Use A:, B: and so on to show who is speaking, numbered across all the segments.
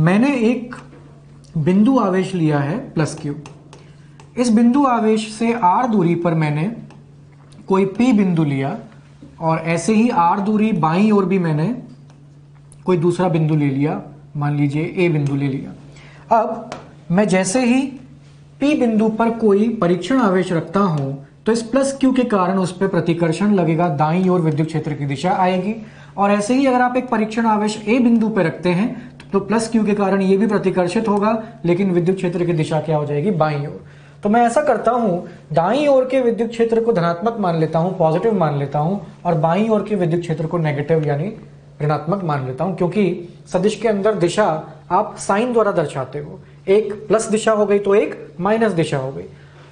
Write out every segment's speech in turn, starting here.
A: मैंने एक बिंदु आवेश लिया है प्लस क्यू इस बिंदु आवेश से आर दूरी पर मैंने कोई पी बिंदु लिया और ऐसे ही आर दूरी बाई और भी मैंने कोई दूसरा बिंदु ले लिया, मान लीजिए ए बिंदु ले लिया। अब मैं जैसे ही पी बिंदु पर कोई परीक्षण आवेश रखता हूँ तो इस प्लस क्यू के कारण उस पर प्रतिकर्षण लगेगा, दाई और विद्युत क्षेत्र की दिशा आएगी। और ऐसे ही अगर आप एक परीक्षण आवेश ए बिंदु पर रखते हैं तो प्लस क्यू के कारण ये भी प्रतिकर्षित होगा, लेकिन विद्युत क्षेत्र की दिशा क्या हो जाएगी? बाई ओर। तो मैं ऐसा करता हूँ, दाई ओर के विद्युत क्षेत्र को धनात्मक मान लेता हूँ पॉजिटिव मान लेता हूँ, और बाई ओर के विद्युत क्षेत्र को नेगेटिव यानी ऋणात्मक मान लेता हूँ, क्योंकि सदिश के अंदर दिशा आप साइन द्वारा दर्शाते हो। एक प्लस दिशा हो गई तो एक माइनस दिशा हो गई।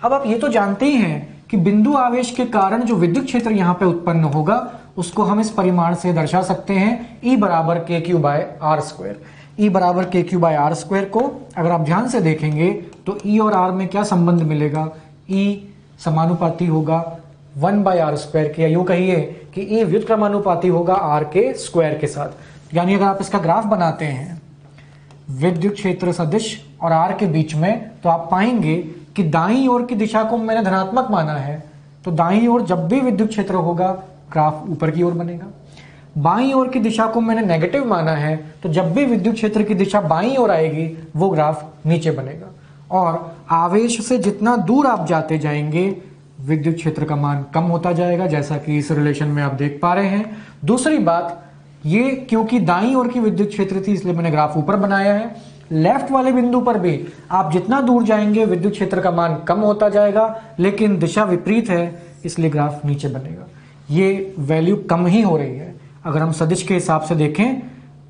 A: अब आप ये तो जानते ही हैं कि बिंदु आवेश के कारण जो विद्युत क्षेत्र यहाँ पे उत्पन्न होगा, उसको हम इस परिमाण से दर्शा सकते हैं ई बराबर K Q by R square E बराबर के क्यू बाय आर स्क्वायर को अगर आप ध्यान से देखेंगे तो ई और आर में क्या संबंध मिलेगा? ई समानुपाती होगा वन बाय आर स्क्वायर के, या यूँ कहिए कि ई व्युतक्रमानुपाती होगा आर के स्क्वायर के साथ। यानी अगर आप इसका ग्राफ बनाते हैं, विद्युत क्षेत्र सदिश और आर के बीच में तो आप पाएँगे कि दाई ओर की दिशा को मैंने धनात्मक माना है तो दाई ओर जब भी विद्युत क्षेत्र होगा ग्राफ ऊपर की ओर बनेगा। बाई ओर की दिशा को मैंने नेगेटिव माना है तो जब भी विद्युत क्षेत्र की दिशा बाई ओर आएगी, वो ग्राफ नीचे बनेगा। और आवेश से जितना दूर आप जाते जाएँगे, विद्युत क्षेत्र का मान कम होता जाएगा, जैसा कि इस रिलेशन में आप देख पा रहे हैं। दूसरी बात, ये क्योंकि दाई ओर की विद्युत क्षेत्र थी, इसलिए मैंने ग्राफ ऊपर बनाया है। लेफ़्ट वाले बिंदु पर भी आप जितना दूर जाएँगे, विद्युत क्षेत्र का मान कम होता जाएगा, लेकिन दिशा विपरीत है, इसलिए ग्राफ नीचे बनेगा। ये वैल्यू कम ही हो रही है। अगर हम सदिश के हिसाब से देखें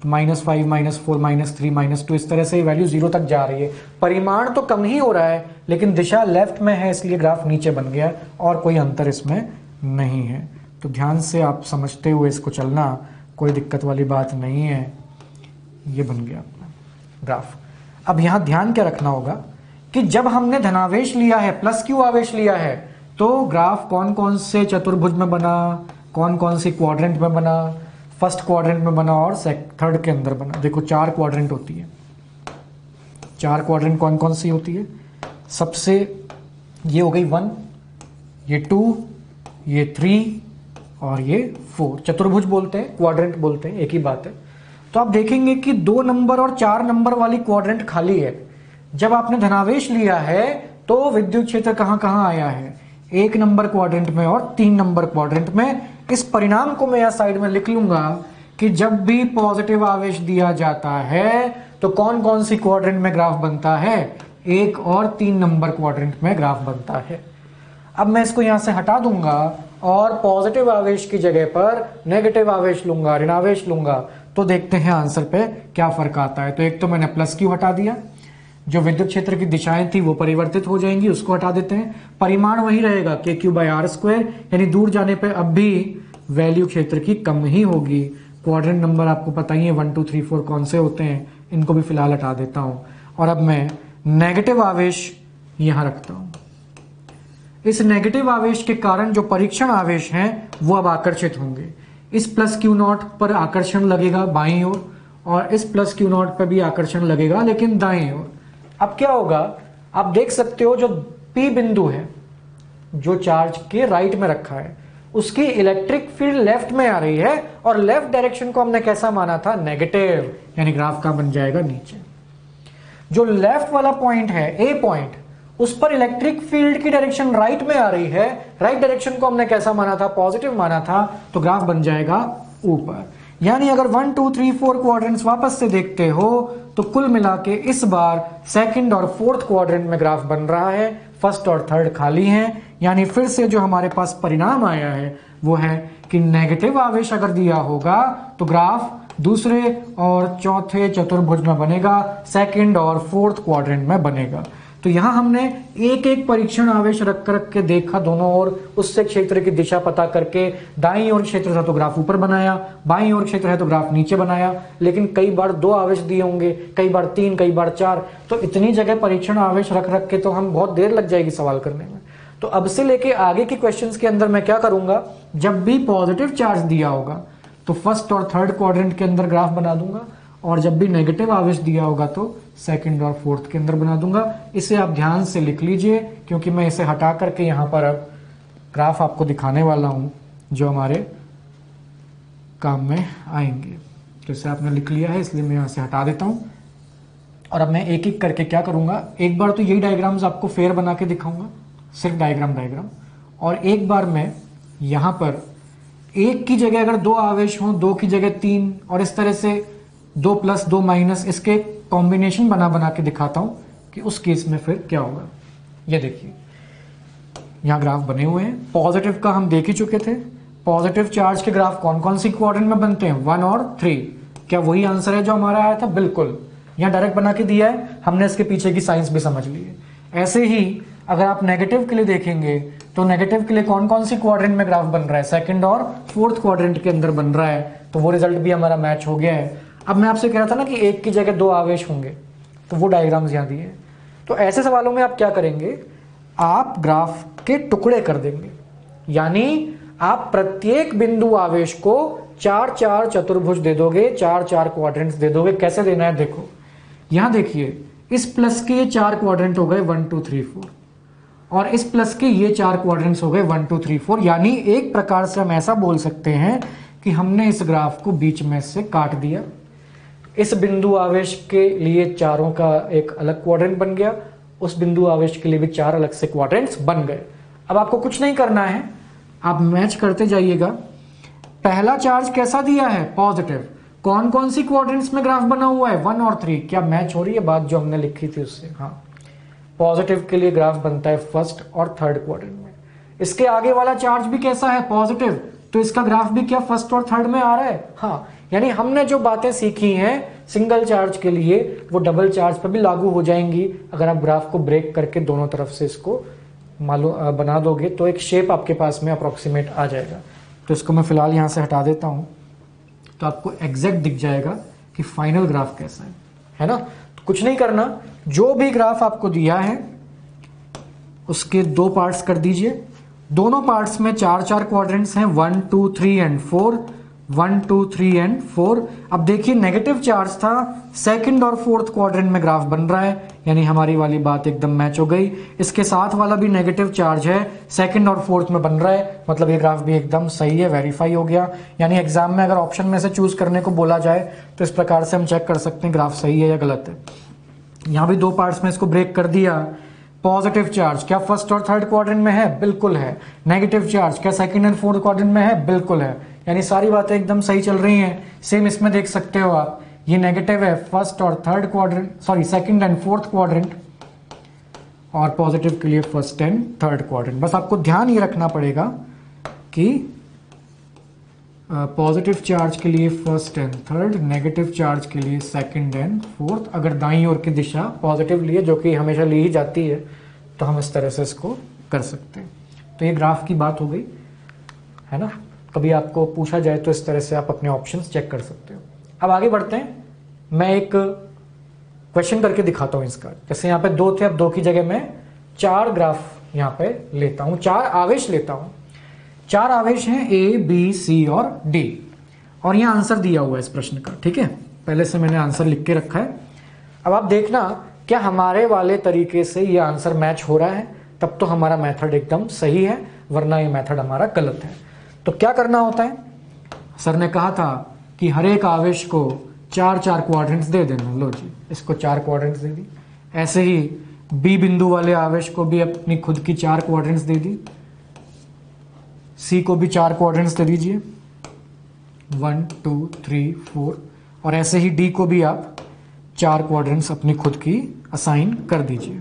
A: तो minus five minus four minus three minus two इस तरह से वैल्यू ज़ीरो तक जा रही है। परिमाण तो कम ही हो रहा है, लेकिन दिशा लेफ़्ट में है, इसलिए ग्राफ नीचे बन गया, और कोई अंतर इसमें नहीं है। तो ध्यान से आप समझते हुए इसको चलना, कोई दिक्कत वाली बात नहीं है। ये बन गया अपना ग्राफ अब यहाँ ध्यान क्या रखना होगा, कि जब हमने धनावेश लिया है प्लस क्यू आवेश लिया है तो ग्राफ कौन कौन से चतुर्भुज में बना कौन कौन से क्वाड्रेंट में बना फ़र्स्ट क्वाड्रेंट में बना और थर्ड के अंदर बना। देखो, चार क्वाड्रेंट होती है। चार क्वाड्रेंट कौन कौन सी होती है? सबसे ये हो गई वन ये टू ये थ्री और ये फोर चतुर्भुज बोलते हैं क्वाड्रेंट बोलते हैं, एक ही बात है। तो आप देखेंगे कि दो नंबर और चार नंबर वाली क्वाड्रेंट खाली है। जब आपने धनावेश लिया है तो विद्युत क्षेत्र कहाँ कहाँ आया है? एक नंबर क्वाड्रेंट में और तीन नंबर क्वाड्रेंट में। इस परिणाम को मैं यहाँ साइड में लिख लूँगा कि जब भी पॉजिटिव आवेश दिया जाता है तो कौन कौन सी क्वाड्रेंट में ग्राफ बनता है? एक और तीन नंबर क्वाड्रेंट में ग्राफ बनता है। अब मैं इसको यहाँ से हटा दूँगा और पॉजिटिव आवेश की जगह पर नेगेटिव आवेश लूँगा, ऋणावेश लूँगा। तो देखते हैं आंसर पे क्या फ़र्क आता है। तो एक तो मैंने प्लस क्यू हटा दिया? जो विद्युत क्षेत्र की दिशाएँ थी वो परिवर्तित हो जाएँगी उसको हटा देते हैं। परिमाण वही रहेगा के क्यू बाई आर स्क्वायर यानी दूर जाने पर अब भी वैल्यू क्षेत्र की कम ही होगी। क्वाड्रेंट नंबर आपको पता ही है वन टू थ्री फोर कौन से होते हैं इनको भी फ़िलहाल हटा देता हूँ। और अब मैं नेगेटिव आवेश यहाँ रखता हूँ। इस नेगेटिव आवेश के कारण जो परीक्षण आवेश हैं वो अब आकर्षित होंगे। इस प्लस क्यू नॉट पर आकर्षण लगेगा बाई ओर और, और इस प्लस क्यू नॉट पर भी आकर्षण लगेगा लेकिन दाएँ ओर। अब क्या होगा? आप देख सकते हो जो पी बिंदु है, जो चार्ज के राइट में रखा है, उसकी इलेक्ट्रिक फ़ील्ड लेफ़्ट में आ रही है और लेफ़्ट डायरेक्शन को हमने कैसा माना था? नेगेटिव यानी ग्राफ का बन जाएगा? नीचे। जो लेफ़्ट वाला पॉइंट है ए पॉइंट उस पर इलेक्ट्रिक फ़ील्ड की डायरेक्शन राइट में आ रही है। राइट डायरेक्शन को हमने कैसा माना था? पॉजिटिव माना था तो ग्राफ बन जाएगा ऊपर। यानी अगर one, two, three, four quadrants वापस से देखते हो तो कुल मिला के इस बार सेकंड और फोर्थ क्वाड्रेंट में ग्राफ बन रहा है फ़र्स्ट और थर्ड खाली हैं। यानी फिर से जो हमारे पास परिणाम आया है, वो है कि नेगेटिव आवेश अगर दिया होगा तो ग्राफ दूसरे और चौथे चतुर्भुज में बनेगा सेकंड और फोर्थ क्वाड्रेंट में बनेगा। तो यहाँ हमने एक एक परीक्षण आवेश रख रख के देखा दोनों ओर। उससे क्षेत्र की दिशा पता करके दाई ओर क्षेत्र था तो ग्राफ ऊपर बनाया, बाई ओर क्षेत्र है तो ग्राफ नीचे बनाया। लेकिन कई बार दो आवेश दिए होंगे, कई बार तीन, कई बार चार। तो इतनी जगह परीक्षण आवेश रख रख के तो हम बहुत देर लग जाएगी सवाल करने में। तो अब से लेके आगे के क्वेश्चंस के अंदर मैं क्या करूँगा? जब भी पॉजिटिव चार्ज दिया होगा तो फ़र्स्ट और थर्ड क्वाड्रेंट के अंदर ग्राफ बना दूँगा। और जब भी नेगेटिव आवेश दिया होगा तो सेकंड और फोर्थ के अंदर बना दूँगा। इसे आप ध्यान से लिख लीजिए, क्योंकि मैं इसे हटा करके यहाँ पर अब ग्राफ आपको दिखाने वाला हूँ, जो हमारे काम में आएँगे। तो इसे आपने लिख लिया है, इसलिए मैं यहाँ से हटा देता हूँ। और अब मैं एक एक करके क्या करूँगा? एक बार तो यही डायग्राम्स आपको फेयर बना के दिखाऊँगा, सिर्फ़ डायग्राम डायग्राम और एक बार मैं यहाँ पर एक की जगह अगर दो आवेश हों, दो की जगह तीन, और इस तरह से दो प्लस दो माइनस इसके कॉम्बिनेशन बना बना के दिखाता हूँ कि उस केस में फिर क्या होगा। ये देखिए, यहाँ ग्राफ बने हुए हैं। पॉजिटिव का हम देख ही चुके थे। पॉजिटिव चार्ज के ग्राफ कौन कौन सी क्वाड्रेंट में बनते हैं? वन और थ्री क्या वही आंसर है जो हमारा आया था? बिल्कुल। यहाँ डायरेक्ट बना के दिया है। हमने इसके पीछे की साइंस भी समझ ली है। ऐसे ही अगर आप नेगेटिव के लिए देखेंगे तो नेगेटिव के लिए कौन कौन सी क्वाड्रेंट में ग्राफ बन रहा है? सेकंड और फोर्थ क्वाड्रेंट के अंदर बन रहा है। तो वो रिज़ल्ट भी हमारा मैच हो गया है। अब मैं आपसे कह रहा था ना कि एक की जगह दो आवेश होंगे तो वो डायग्राम्स यहाँ दिए तो ऐसे सवालों में आप क्या करेंगे? आप ग्राफ के टुकड़े कर देंगे। यानी आप प्रत्येक बिंदु आवेश को चार चार चतुर्भुज दे दोगे, चार चार क्वाड्रेंट्स दे दोगे, कैसे देना है देखो। यहाँ देखिए, इस प्लस के ये चार क्वाड्रेंट हो गए वन टू थ्री फोर और इस प्लस के ये चार क्वाड्रेंट्स हो गए वन टू थ्री फोर यानी एक प्रकार से हम ऐसा बोल सकते हैं कि हमने इस ग्राफ को बीच में से काट दिया। इस बिंदु आवेश के लिए चारों का एक अलग क्वाड्रेंट बन गया। उस बिंदु आवेश के लिए भी चार अलग से क्वाड्रेंट्स बन गए। अब आपको कुछ नहीं करना है। आप मैच करते जाइएगा। पहला चार्ज कैसा दिया है? पॉजिटिव कौन कौन सी क्वाड्रेंट्स में ग्राफ बना हुआ है? वन और थ्री क्या मैच हो रही है बात जो हमने लिखी थी उससे? हाँ। पॉजिटिव के लिए ग्राफ बनता है फ़र्स्ट और थर्ड क्वाड्रेंट में। इसके आगे वाला चार्ज भी कैसा है? पॉजिटिव तो इसका ग्राफ भी क्या फ़र्स्ट और थर्ड में आ रहा है? हाँ। यानी हमने जो बातें सीखी हैं सिंगल चार्ज के लिए, वो डबल चार्ज पर भी लागू हो जाएँगी। अगर आप ग्राफ को ब्रेक करके दोनों तरफ़ से इसको मालूम बना दोगे तो एक शेप आपके पास में अप्रोक्सीमेट आ जाएगा। तो इसको मैं फ़िलहाल यहाँ से हटा देता हूँ। तो आपको एग्जैक्ट दिख जाएगा कि फाइनल ग्राफ कैसा है। है ना? तो कुछ नहीं करना। जो भी ग्राफ आपको दिया है, उसके दो पार्ट्स कर दीजिए। दोनों पार्ट्स में चार चार क्वाड्रेंट्स हैं। One two three and four one, two, three and four. अब देखिए नेगेटिव चार्ज था। सेकंड और फोर्थ क्वाड्रेंट में ग्राफ बन रहा है। यानी हमारी वाली बात एकदम मैच हो गई। इसके साथ वाला भी नेगेटिव चार्ज है। सेकंड और फोर्थ में बन रहा है। मतलब ये ग्राफ भी एकदम सही है वेरीफाई हो गया। यानी एग्ज़ाम में अगर ऑप्शन में से चूज़ करने को बोला जाए तो इस प्रकार से हम चेक कर सकते हैं ग्राफ सही है या गलत है। यहाँ भी दो पार्ट्स में इसको ब्रेक कर दिया। पॉजिटिव चार्ज क्या फ़र्स्ट और थर्ड क्वाड्रेंट में है? बिल्कुल है। नेगेटिव चार्ज क्या सेकंड एंड फोर्थ क्वाड्रेंट में है? बिल्कुल है। यानी सारी बातें एकदम सही चल रही हैं। सेम इसमें देख सकते हो आप। ये नेगेटिव है फ़र्स्ट और third quadrant sorry second and fourth quadrant और पॉजिटिव के लिए फ़र्स्ट एंड थर्ड क्वाड्रेंट बस आपको ध्यान ये रखना पड़ेगा कि पॉजिटिव चार्ज के लिए first and third negative charge के लिए सेकंड एंड फोर्थ अगर दाई ओर की दिशा पॉजिटिव लिए, जो कि हमेशा ली ही जाती है तो हम इस तरह से इसको कर सकते हैं। तो ये ग्राफ की बात हो गई, है ना? कभी आपको पूछा जाए तो इस तरह से आप अपने ऑप्शंस चेक कर सकते हो। अब आगे बढ़ते हैं। मैं एक क्वेश्चन करके दिखाता हूँ इसका। जैसे यहाँ पे दो थे, अब दो की जगह मैं चार ग्राफ यहाँ पे लेता हूँ। चार आवेश लेता हूँ। चार आवेश हैं ए बी सी और डी और यहाँ आंसर दिया हुआ है इस प्रश्न का, ठीक है? पहले से मैंने आंसर लिख के रखा है। अब आप देखना, क्या हमारे वाले तरीके से ये आंसर मैच हो रहा है? तब तो हमारा मेथड एकदम सही है, वरना ये मेथड हमारा गलत है। तो क्या करना होता है? सर ने कहा था कि हर एक आवेश को चार चार क्वाड्रेंट्स दे देना। लो जी, इसको चार क्वाड्रेंट्स दे दी। ऐसे ही बी बिंदु वाले आवेश को भी अपनी खुद की चार क्वाड्रेंट्स दे दी। सी को भी चार क्वाड्रेंट्स दे दीजिए। वन टू थ्री फोर और ऐसे ही डी को भी आप चार क्वाड्रेंट्स अपनी खुद की असाइन कर दीजिए।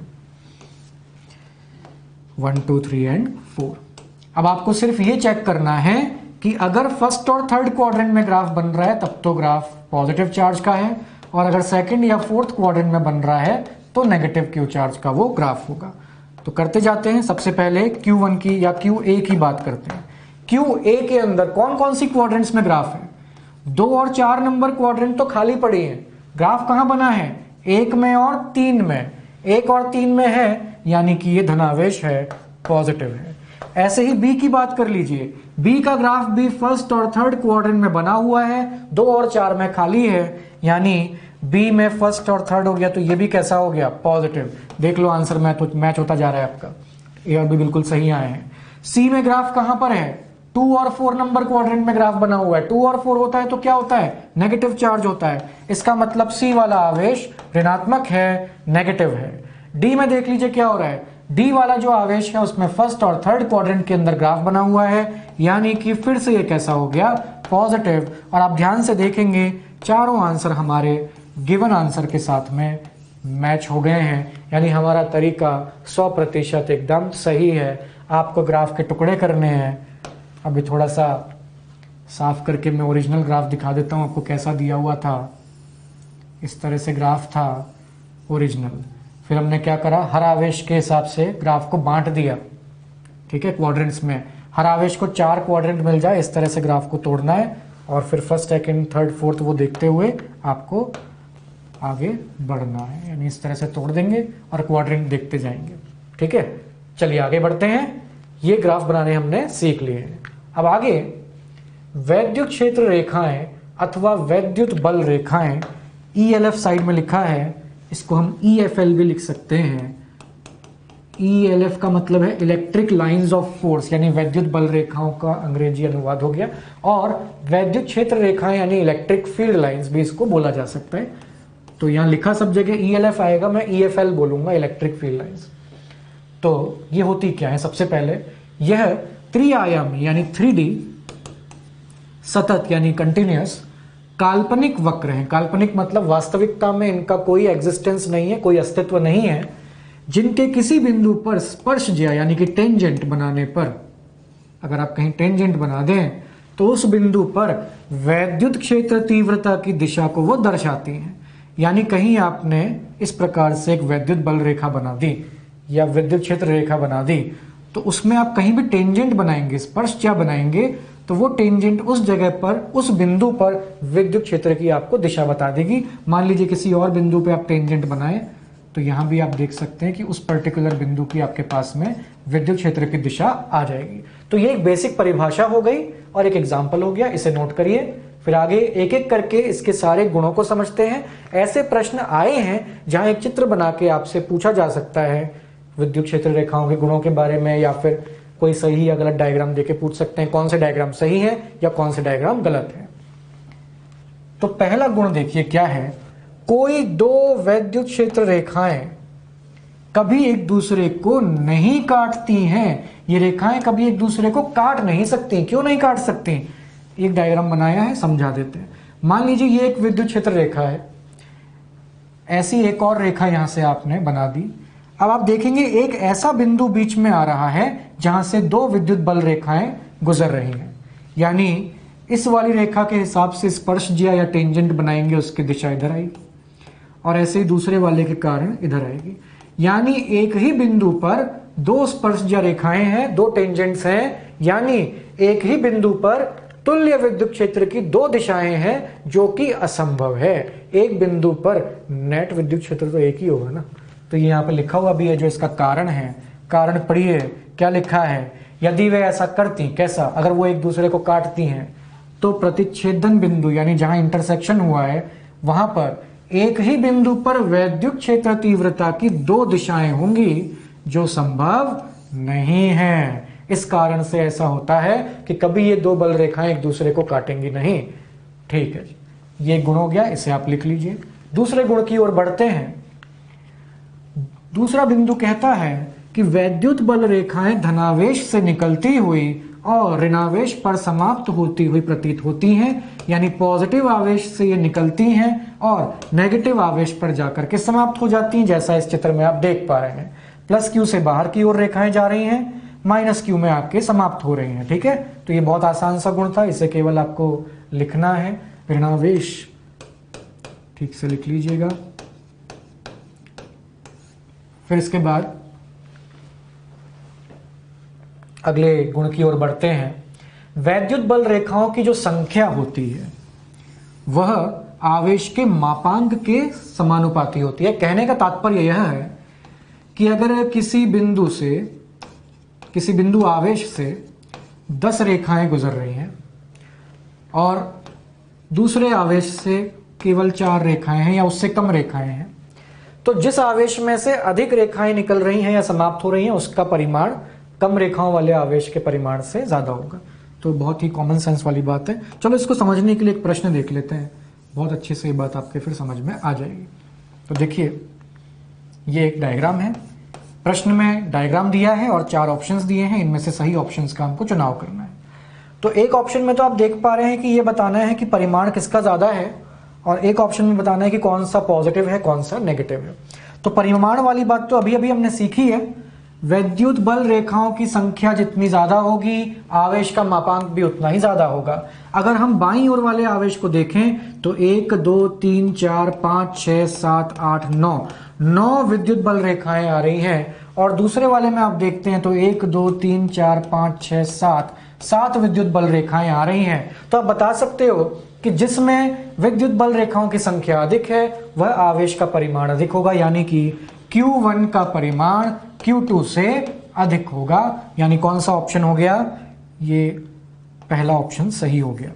A: One two three and four अब आपको सिर्फ़ ये चेक करना है कि अगर फ़र्स्ट और थर्ड क्वाड्रेंट में ग्राफ बन रहा है, तब तो ग्राफ पॉजिटिव चार्ज का है, और अगर सेकंड या फोर्थ क्वाड्रेंट में बन रहा है तो नेगेटिव क्यू चार्ज का वो ग्राफ होगा। तो करते जाते हैं, सबसे पहले Q1 की या QA की बात करते हैं। QA के अंदर कौन कौन सी क्वाड्रेंट्स में ग्राफ है? दो और चार नंबर क्वाड्रेंट तो खाली पड़ी है। ग्राफ कहाँ बना है? एक में और तीन में। एक और तीन में है, यानी कि ये धनावेश है पॉजिटिव है। ऐसे ही बी की बात कर लीजिए। बी का ग्राफ भी फ़र्स्ट और थर्ड क्वाड्रेंट में बना हुआ है। दो और चार में खाली है। यानी बी में फ़र्स्ट और थर्ड हो गया तो ये भी कैसा हो गया? पॉजिटिव देख लो आंसर मैच मैच होता जा रहा है आपका। ए और बी बिल्कुल सही आए हैं। सी में ग्राफ कहाँ पर है? टू और फोर नंबर क्वाड्रेंट में ग्राफ बना हुआ है। टू और फोर होता है तो क्या होता है? नेगेटिव चार्ज होता है। इसका मतलब सी वाला आवेश ऋणात्मक है नेगेटिव है। डी में देख लीजिए क्या हो रहा है। डी वाला जो आवेश है, उसमें फ़र्स्ट और थर्ड क्वाड्रेंट के अंदर ग्राफ बना हुआ है। यानी कि फिर से ये कैसा हो गया? पॉजिटिव और आप ध्यान से देखेंगे, चारों आंसर हमारे गिवन आंसर के साथ में मैच हो गए हैं। यानी हमारा तरीका 100 प्रतिशत एकदम सही है। आपको ग्राफ के टुकड़े करने हैं। अभी थोड़ा सा साफ़ करके मैं ओरिजिनल ग्राफ दिखा देता हूँ। आपको कैसा दिया हुआ था? इस तरह से ग्राफ था ओरिजिनल फिर हमने क्या करा? हर आवेश के हिसाब से ग्राफ को बांट दिया। ठीक है? क्वाड्रेंट्स में। हर आवेश को चार क्वाड्रेंट मिल जाए, इस तरह से ग्राफ को तोड़ना है। और फिर फ़र्स्ट सेकेंड थर्ड फोर्थ वो देखते हुए आपको आगे बढ़ना है। यानी इस तरह से तोड़ देंगे और क्वाड्रेंट देखते जाएँगे। ठीक है? चलिए आगे बढ़ते हैं। ये ग्राफ बनाने हमने सीख लिए हैं। अब आगे, वैद्युत क्षेत्र रेखाएँ अथवा वैद्युत बल रेखाएँ ईएलएफ साइड में लिखा है। इसको हम ई एफ़ एल भी लिख सकते हैं। ई एल एफ़ का मतलब है इलेक्ट्रिक लाइंस ऑफ़ फोर्स यानी वैद्युत बल रेखाओं का अंग्रेज़ी अनुवाद हो गया। और वैद्युत क्षेत्र रेखाएँ, यानी इलेक्ट्रिक फ़ील्ड लाइंस भी इसको बोला जा सकता है। तो यहाँ लिखा सब जगह ई एल एफ़ आएगा, मैं ई एफ़ एल बोलूँगा इलेक्ट्रिक फ़ील्ड लाइंस तो ये होती क्या है सबसे पहले? यह त्रिआयामी, यानी थ्री डी सतत, यानी कंटिन्यूस काल्पनिक वक्र हैं। काल्पनिक मतलब वास्तविकता में इनका कोई एग्जिस्टेंस नहीं है, कोई अस्तित्व नहीं है, जिनके किसी बिंदु पर स्पर्श जिया, यानी कि टेंजेंट बनाने पर। अगर आप कहीं टेंजेंट बना दें तो उस बिंदु पर वैद्युत क्षेत्र तीव्रता की दिशा को वो दर्शाती हैं। यानी कहीं आपने इस प्रकार से एक वैद्युत बल रेखा बना दी, या विद्युत क्षेत्र रेखा बना दी तो उसमें आप कहीं भी टेंजेंट बनाएँगे, स्पर्श क्या बनाएँगे तो वो टेंजेंट उस जगह पर, उस बिंदु पर विद्युत क्षेत्र की आपको दिशा बता देगी। मान लीजिए किसी और बिंदु पे आप टेंजेंट बनाए तो यहाँ भी आप देख सकते हैं कि उस पर्टिकुलर बिंदु की आपके पास में विद्युत क्षेत्र की दिशा आ जाएगी। तो ये एक बेसिक परिभाषा हो गई और एक एग्ज़ाम्पल हो गया, इसे नोट करिए। फिर आगे एक एक करके इसके सारे गुणों को समझते हैं। ऐसे प्रश्न आए हैं जहाँ एक चित्र बना के आपसे पूछा जा सकता है विद्युत क्षेत्र रेखाओं के गुणों के बारे में या फिर कोई सही या गलत डायग्राम देके पूछ सकते हैं कौन से डायग्राम सही है या कौन से डायग्राम गलत है। तो पहला गुण देखिए क्या है। कोई दो वैद्युत क्षेत्र रेखाएँ कभी एक दूसरे को नहीं काटती हैं। ये रेखाएँ कभी एक दूसरे को काट नहीं सकती। क्यों नहीं काट सकती? एक डायग्राम बनाया है, समझा देते हैं। मान लीजिए ये एक विद्युत क्षेत्र रेखा है। ऐसी एक और रेखा यहाँ से आपने बना दी। अब आप देखेंगे एक ऐसा बिंदु बीच में आ रहा है जहाँ से दो विद्युत बल रेखाएँ गुजर रही हैं। यानी इस वाली रेखा के हिसाब से स्पर्श जिया या टेंजेंट बनाएँगे, उसकी दिशा इधर आएगी और ऐसे ही दूसरे वाले के कारण इधर आएगी। यानी एक ही बिंदु पर दो स्पर्श जिया रेखाएँ हैं, दो टेंजेंट्स हैं। यानी एक ही बिंदु पर तुल्य विद्युत क्षेत्र की दो दिशाएँ हैं, जो कि असंभव है। एक बिंदु पर नेट विद्युत क्षेत्र तो एक ही होगा ना। तो ये यहाँ पे लिखा हुआ भी है, जो इसका कारण है। कारण पढ़िए क्या लिखा है? यदि वे ऐसा करती, कैसा? अगर वो एक दूसरे को काटती हैं तो प्रतिच्छेदन बिंदु, यानी जहाँ इंटरसेक्शन हुआ है, वहाँ पर एक ही बिंदु पर वैद्युत क्षेत्र तीव्रता की दो दिशाएँ होंगी, जो संभव नहीं है। इस कारण से ऐसा होता है कि कभी ये दो बल रेखाएँ एक दूसरे को काटेंगी नहीं। ठीक है ये गुण हो गया, इसे आप लिख लीजिए। दूसरे गुण की ओर बढ़ते हैं। दूसरा बिंदु कहता है कि वैद्युत बल रेखाएँ धनावेश से निकलती हुई और ऋणावेश पर समाप्त होती हुई प्रतीत होती हैं, यानी पॉजिटिव आवेश से ये निकलती हैं और नेगेटिव आवेश पर जाकर के समाप्त हो जाती हैं, जैसा इस चित्र में आप देख पा रहे हैं। प्लस क्यू से बाहर की ओर रेखाएँ जा रही हैं, माइनस क्यू में आपके समाप्त हो रही हैं, ठीक है? तो ये बहुत आसान सा गुण था, इसे केवल आपको लिखना है। ऋणावेश, ठीक से लिख लीजिएगा। फिर इसके बाद अगले गुण की ओर बढ़ते हैं। वैद्युत बल रेखाओं की जो संख्या होती है, वह आवेश के मापांक के समानुपाती होती है। कहने का तात्पर्य यह है कि अगर किसी बिंदु से, किसी बिंदु आवेश से दस रेखाएँ गुजर रही हैं और दूसरे आवेश से केवल चार रेखाएँ हैं या उससे कम रेखाएँ हैं तो जिस आवेश में से अधिक रेखाएँ निकल रही हैं या समाप्त हो रही हैं, उसका परिमाण, कम रेखाओं वाले आवेश के परिमाण से ज़्यादा होगा। तो बहुत ही कॉमन सेंस वाली बात है। चलो इसको समझने के लिए एक प्रश्न देख लेते हैं। बहुत अच्छे से ये बात आपके फिर समझ में आ जाएगी। तो देखिए, ये एक डायग्राम है। प्रश्न में डायग्राम दिया है और चार ऑप्शंस दिए हैं। इनमें से सही ऑप्शंस का हमको चुनाव करना है। तो एक ऑप्शन में तो आप देख पा रहे हैं कि ये बताना है कि परिमाण किसका ज़्यादा है। और एक ऑप्शन में बताना है कि कौन सा पॉजिटिव है, कौन सा नेगेटिव है। तो परिमाण वाली बात तो अभी अभी हमने सीखी है। वैद्युत बल रेखाओं की संख्या जितनी ज़्यादा होगी, आवेश का मापांक भी उतना ही ज़्यादा होगा। अगर हम बाई ओर वाले आवेश को देखें तो एक, दो, तीन, चार, पाँच, छह, सात, आठ, नौ। नौ विद्युत बल रेखाएँ आ रही हैं और दूसरे वाले में आप देखते हैं तो एक, दो, तीन, चार, पाँच, छह, सात। सात विद्युत बल रेखाएँ आ रही हैं। तो आप बता सकते हो कि जिसमें विद्युत बल रेखाओं की संख्या अधिक है, वह आवेश का परिमाण अधिक होगा, यानी कि Q1 का परिमाण Q2 से अधिक होगा। यानी कौन सा ऑप्शन हो गया? ये पहला ऑप्शन सही हो गया।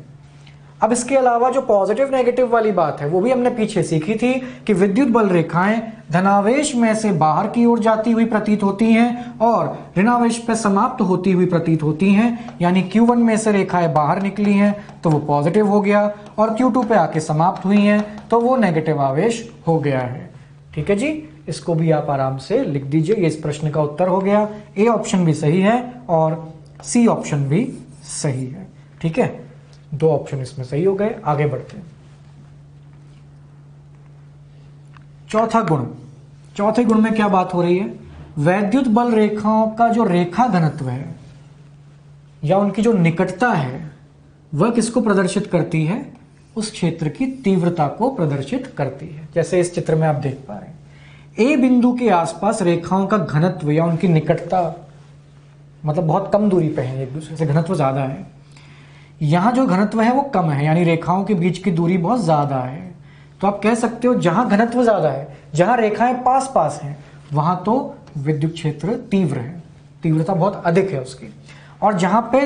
A: अब इसके अलावा जो पॉजिटिव, नेगेटिव वाली बात है, वो भी हमने पीछे सीखी थी कि विद्युत बल रेखाएँ धनावेश में से बाहर की ओर जाती हुई प्रतीत होती हैं और ऋणावेश पर समाप्त होती हुई प्रतीत होती हैं। यानी Q1 में से रेखाएँ बाहर निकली हैं तो वो पॉजिटिव हो गया और Q2 पे आके समाप्त हुई हैं तो वो नेगेटिव आवेश हो गया है। ठीक है जी? इसको भी आप आराम से लिख दीजिए, ये इस प्रश्न का उत्तर हो गया। ए ऑप्शन भी सही है और सी ऑप्शन भी सही है। ठीक है? दो ऑप्शन इसमें सही हो गए, आगे बढ़ते हैं। चौथा गुण। चौथे गुण में क्या बात हो रही है? वैद्युत बल रेखाओं का जो रेखा घनत्व है, या उनकी जो निकटता है, वह किसको प्रदर्शित करती है? उस क्षेत्र की तीव्रता को प्रदर्शित करती है। जैसे इस चित्र में आप देख पा रहे हैं। ए बिंदु के आसपास रेखाओं का घनत्व या उनकी निकटता मतलब बहुत कम दूरी पे है, एक दूसरे से घनत्व ज़्यादा है यहाँ जो घनत्व है वो कम है, यानी रेखाओं के बीच की दूरी बहुत ज़्यादा है। तो आप कह सकते हो जहाँ घनत्व ज़्यादा है, जहाँ रेखाएँ पास पास हैं, वहाँ तो विद्युत क्षेत्र तीव्र है। तीव्रता बहुत अधिक है उसकी। और जहाँ पे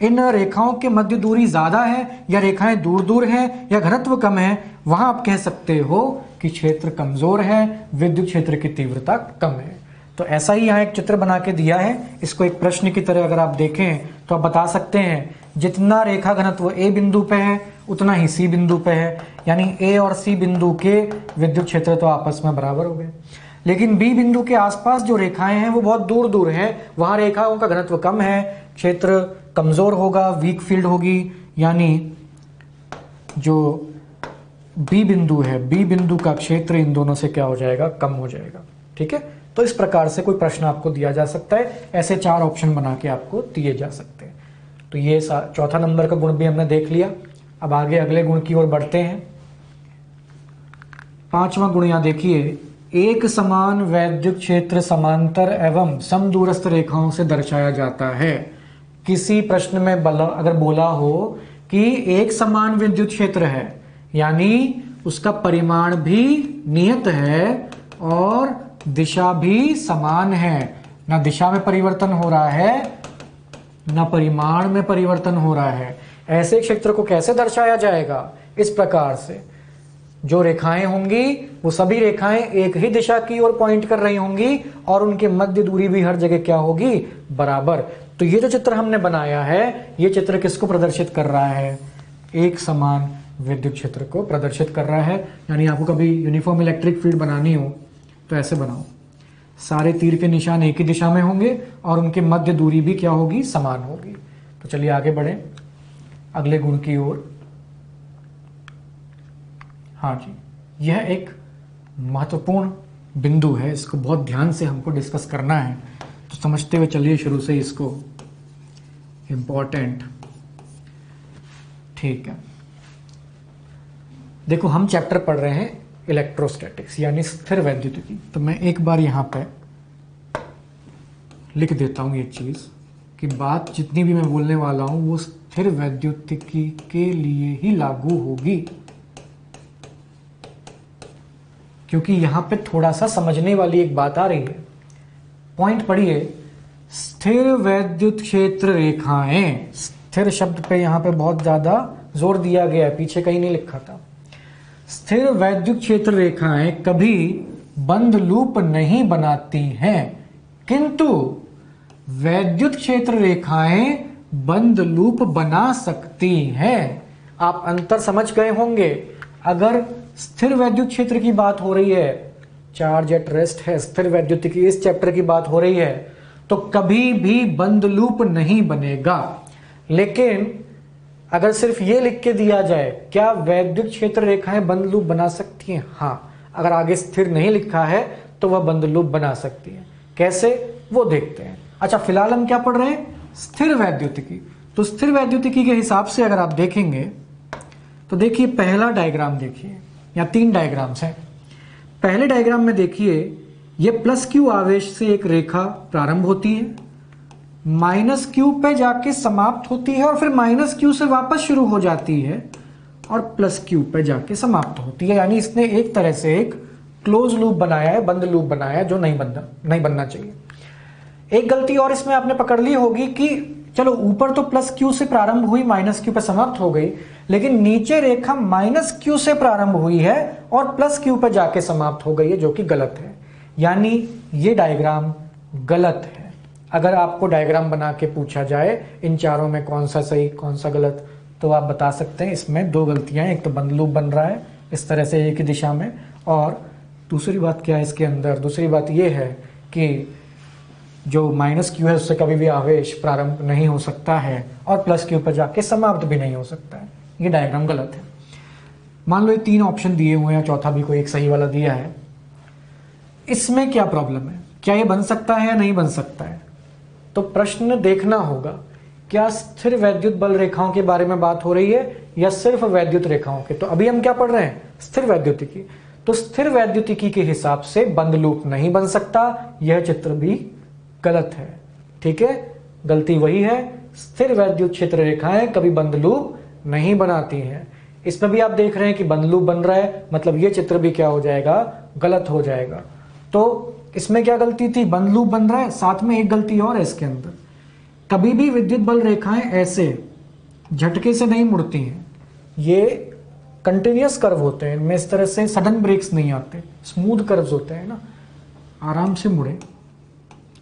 A: इन रेखाओं के मध्य दूरी ज़्यादा है, या रेखाएँ दूर दूर हैं, या घनत्व कम है, वहाँ आप कह सकते हो कि क्षेत्र कमज़ोर है, विद्युत क्षेत्र की तीव्रता कम है। तो ऐसा ही यहाँ एक चित्र बना के दिया है। इसको एक प्रश्न की तरह अगर आप देखें तो आप बता सकते हैं जितना रेखा घनत्व ए बिंदु पे है, उतना ही सी बिंदु पे है। यानी ए और सी बिंदु के विद्युत क्षेत्र तो आपस में बराबर हो गए। लेकिन बी बिंदु के आसपास जो रेखाएँ हैं, वो बहुत दूर दूर हैं। वहाँ रेखाओं का घनत्व कम है, क्षेत्र कमज़ोर होगा वीक फ़ील्ड होगी। यानी जो बी बिंदु है बी बिंदु का क्षेत्र इन दोनों से क्या हो जाएगा? कम हो जाएगा। ठीक है? तो इस प्रकार से कोई प्रश्न आपको दिया जा सकता है। ऐसे चार ऑप्शन बना के आपको दिए जा सकते हैं। तो ये चौथा नंबर का गुण भी हमने देख लिया। अब आगे अगले गुण की ओर बढ़ते हैं। पांचवा गुण यहाँ देखिए। एक समान वैद्युत क्षेत्र समांतर एवं समदूरस्थ रेखाओं से दर्शाया जाता है। किसी प्रश्न में अगर बोला हो कि एक समान विद्युत क्षेत्र है, यानी उसका परिमाण भी नियत है और दिशा भी समान है। ना दिशा में परिवर्तन हो रहा है ना परिमाण में परिवर्तन हो रहा है। ऐसे क्षेत्र को कैसे दर्शाया जाएगा? इस प्रकार से। जो रेखाएँ होंगी, वो सभी रेखाएँ एक ही दिशा की ओर पॉइंट कर रही होंगी और उनके मध्य दूरी भी हर जगह क्या होगी? बराबर। तो ये जो चित्र हमने बनाया है, ये चित्र किसको प्रदर्शित कर रहा है? एक समान विद्युत क्षेत्र को प्रदर्शित कर रहा है। यानी आपको कभी यूनिफॉर्म इलेक्ट्रिक फ़ील्ड बनानी हो तो ऐसे बनाओ। सारे तीर के निशान एक ही दिशा में होंगे और उनके मध्य दूरी भी क्या होगी? समान होगी। तो चलिए आगे बढ़े। अगले गुण की ओर। हाँ जी, यह एक महत्वपूर्ण बिंदु है। इसको बहुत ध्यान से हमको डिस्कस करना है। तो समझते हुए चलिए शुरू से इसको। इंपॉर्टेंट ठीक है। देखो, हम चैप्टर पढ़ रहे हैं। इलेक्ट्रोस्टैटिक्स यानी स्थिर वैद्युतिकी तो मैं एक बार यहाँ पे लिख देता हूँ ये चीज़ कि बात जितनी भी मैं बोलने वाला हूँ, वो स्थिर वैद्युतिकी के लिए ही लागू होगी। क्योंकि यहाँ पे थोड़ा सा समझने वाली एक बात आ रही है। पॉइंट पढ़िए, स्थिर वैद्युत क्षेत्र रेखाएँ, स्थिर शब्द पे यहाँ पे बहुत ज़्यादा ज़ोर दिया गया है, पीछे कहीं नहीं लिखा था। स्थिर वैद्युत क्षेत्र रेखाएँ कभी बंद लूप नहीं बनाती हैं, किंतु वैद्युत क्षेत्र रेखाएँ बंद लूप बना सकती हैं। आप अंतर समझ गए होंगे। अगर स्थिर वैद्युत क्षेत्र की बात हो रही है, चार्ज एट रेस्ट है, स्थिर वैद्युत की इस चैप्टर की बात हो रही है तो कभी भी बंद लूप नहीं बनेगा। लेकिन अगर सिर्फ़ ये लिख के दिया जाए, क्या वैद्युत क्षेत्र रेखाएँ बंद लूप बना सकती हैं? हाँ। अगर आगे स्थिर नहीं लिखा है तो वह बंद लूप बना सकती है। कैसे? वो देखते हैं। अच्छा फ़िलहाल हम क्या पढ़ रहे हैं? स्थिर वैद्युतिकी। तो स्थिर वैद्युतिकी के हिसाब से अगर आप देखेंगे तो देखिए पहला डायग्राम देखिए, या तीन डायग्राम्स हैं। पहले डायग्राम में देखिए, ये प्लस क्यू आवेश से एक रेखा प्रारंभ होती है माइनस क्यू पे जाके समाप्त होती है और फिर माइनस क्यू से वापस शुरू हो जाती है और प्लस क्यू पे जाके समाप्त होती है। यानी इसने एक तरह से एक क्लोज लूप बनाया है, बंद लूप बनाया है, जो नहीं बनना नहीं बनना चाहिए। एक गलती और इसमें आपने पकड़ ली होगी कि चलो, ऊपर तो प्लस क्यू से प्रारंभ हुई, माइनस क्यू पे समाप्त हो गई, लेकिन नीचे रेखा माइनस क्यू से प्रारंभ हुई है और प्लस क्यू पे जाके समाप्त हो गई है, जो कि गलत है। यानी ये डायग्राम गलत है। अगर आपको डायग्राम बना के पूछा जाए, इन चारों में कौन सा सही, कौन सा गलत तो आप बता सकते हैं इसमें दो गलतियाँ, एक तो बंद लूप बन रहा है, इस तरह से एक ही दिशा में, और दूसरी बात क्या है इसके अंदर? दूसरी बात यह है कि जो माइनस क्यू है, उससे कभी भी आवेश प्रारंभ नहीं हो सकता है, और प्लस क्यू पर जाके समाप्त भी नहीं हो सकता है। ये डायग्राम गलत है। मान लो ये तीन ऑप्शन दिए हुए हैं, चौथा भी कोई एक सही वाला दिया है। इसमें क्या प्रॉब्लम है? क्या ये बन सकता है या नहीं बन सकता है? तो प्रश्न देखना होगा, क्या स्थिर वैद्युत बल रेखाओं के बारे में बात हो रही है या सिर्फ़ वैद्युत रेखाओं के? तो अभी हम क्या पढ़ रहे हैं? स्थिर वैद्युतिकी तो स्थिर वैद्युतिकी के हिसाब से बंद लूप नहीं बन सकता, यह चित्र भी गलत है। ठीक है? गलती वही है, स्थिर वैद्युत क्षेत्र रेखाएँ कभी बंद लूप नहीं बनाती हैं। इसमें भी आप देख रहे हैं कि बंद लूप बन रहा है मतलब ये चित्र भी क्या हो जाएगा? गलत हो जाएगा। तो इसमें क्या गलती थी? बंद लूप बन रहा है, साथ में एक गलती और है इसके अंदर। कभी भी विद्युत बल रेखाएँ ऐसे झटके से नहीं मुड़ती हैं। ये कंटिन्यूस कर्व होते हैं, इनमें इस तरह से सडन ब्रेक्स नहीं आते। स्मूथ कर्व्स होते हैं ना। आराम से मुड़े।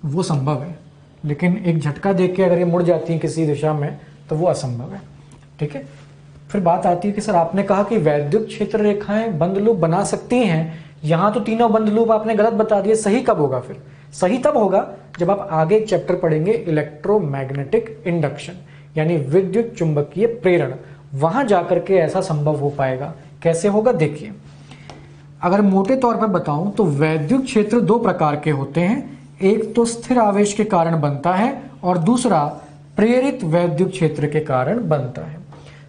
A: वो संभव है। लेकिन एक झटका देख के अगर ये मुड़ जाती है किसी दिशा में तो वो असंभव है। ठीक है? फिर बात आती है कि सर, आपने कहा कि वैद्युत क्षेत्र रेखाएँ बंद लूप बना सकती हैं यहाँ तो तीनों बंद लूप आपने गलत बता दिए, सही कब होगा फिर? सही तब होगा जब आप आगे एक चैप्टर पढ़ेंगे इलेक्ट्रोमैग्नेटिक इंडक्शन यानी विद्युत चुंबकीय प्रेरण। वहाँ जाकर के ऐसा संभव हो पाएगा। कैसे होगा? देखिए, अगर मोटे तौर पर बताऊँ तो वैद्युत क्षेत्र दो प्रकार के होते हैं। एक तो स्थिर आवेश के कारण बनता है और दूसरा प्रेरित वैद्युत क्षेत्र के कारण बनता है।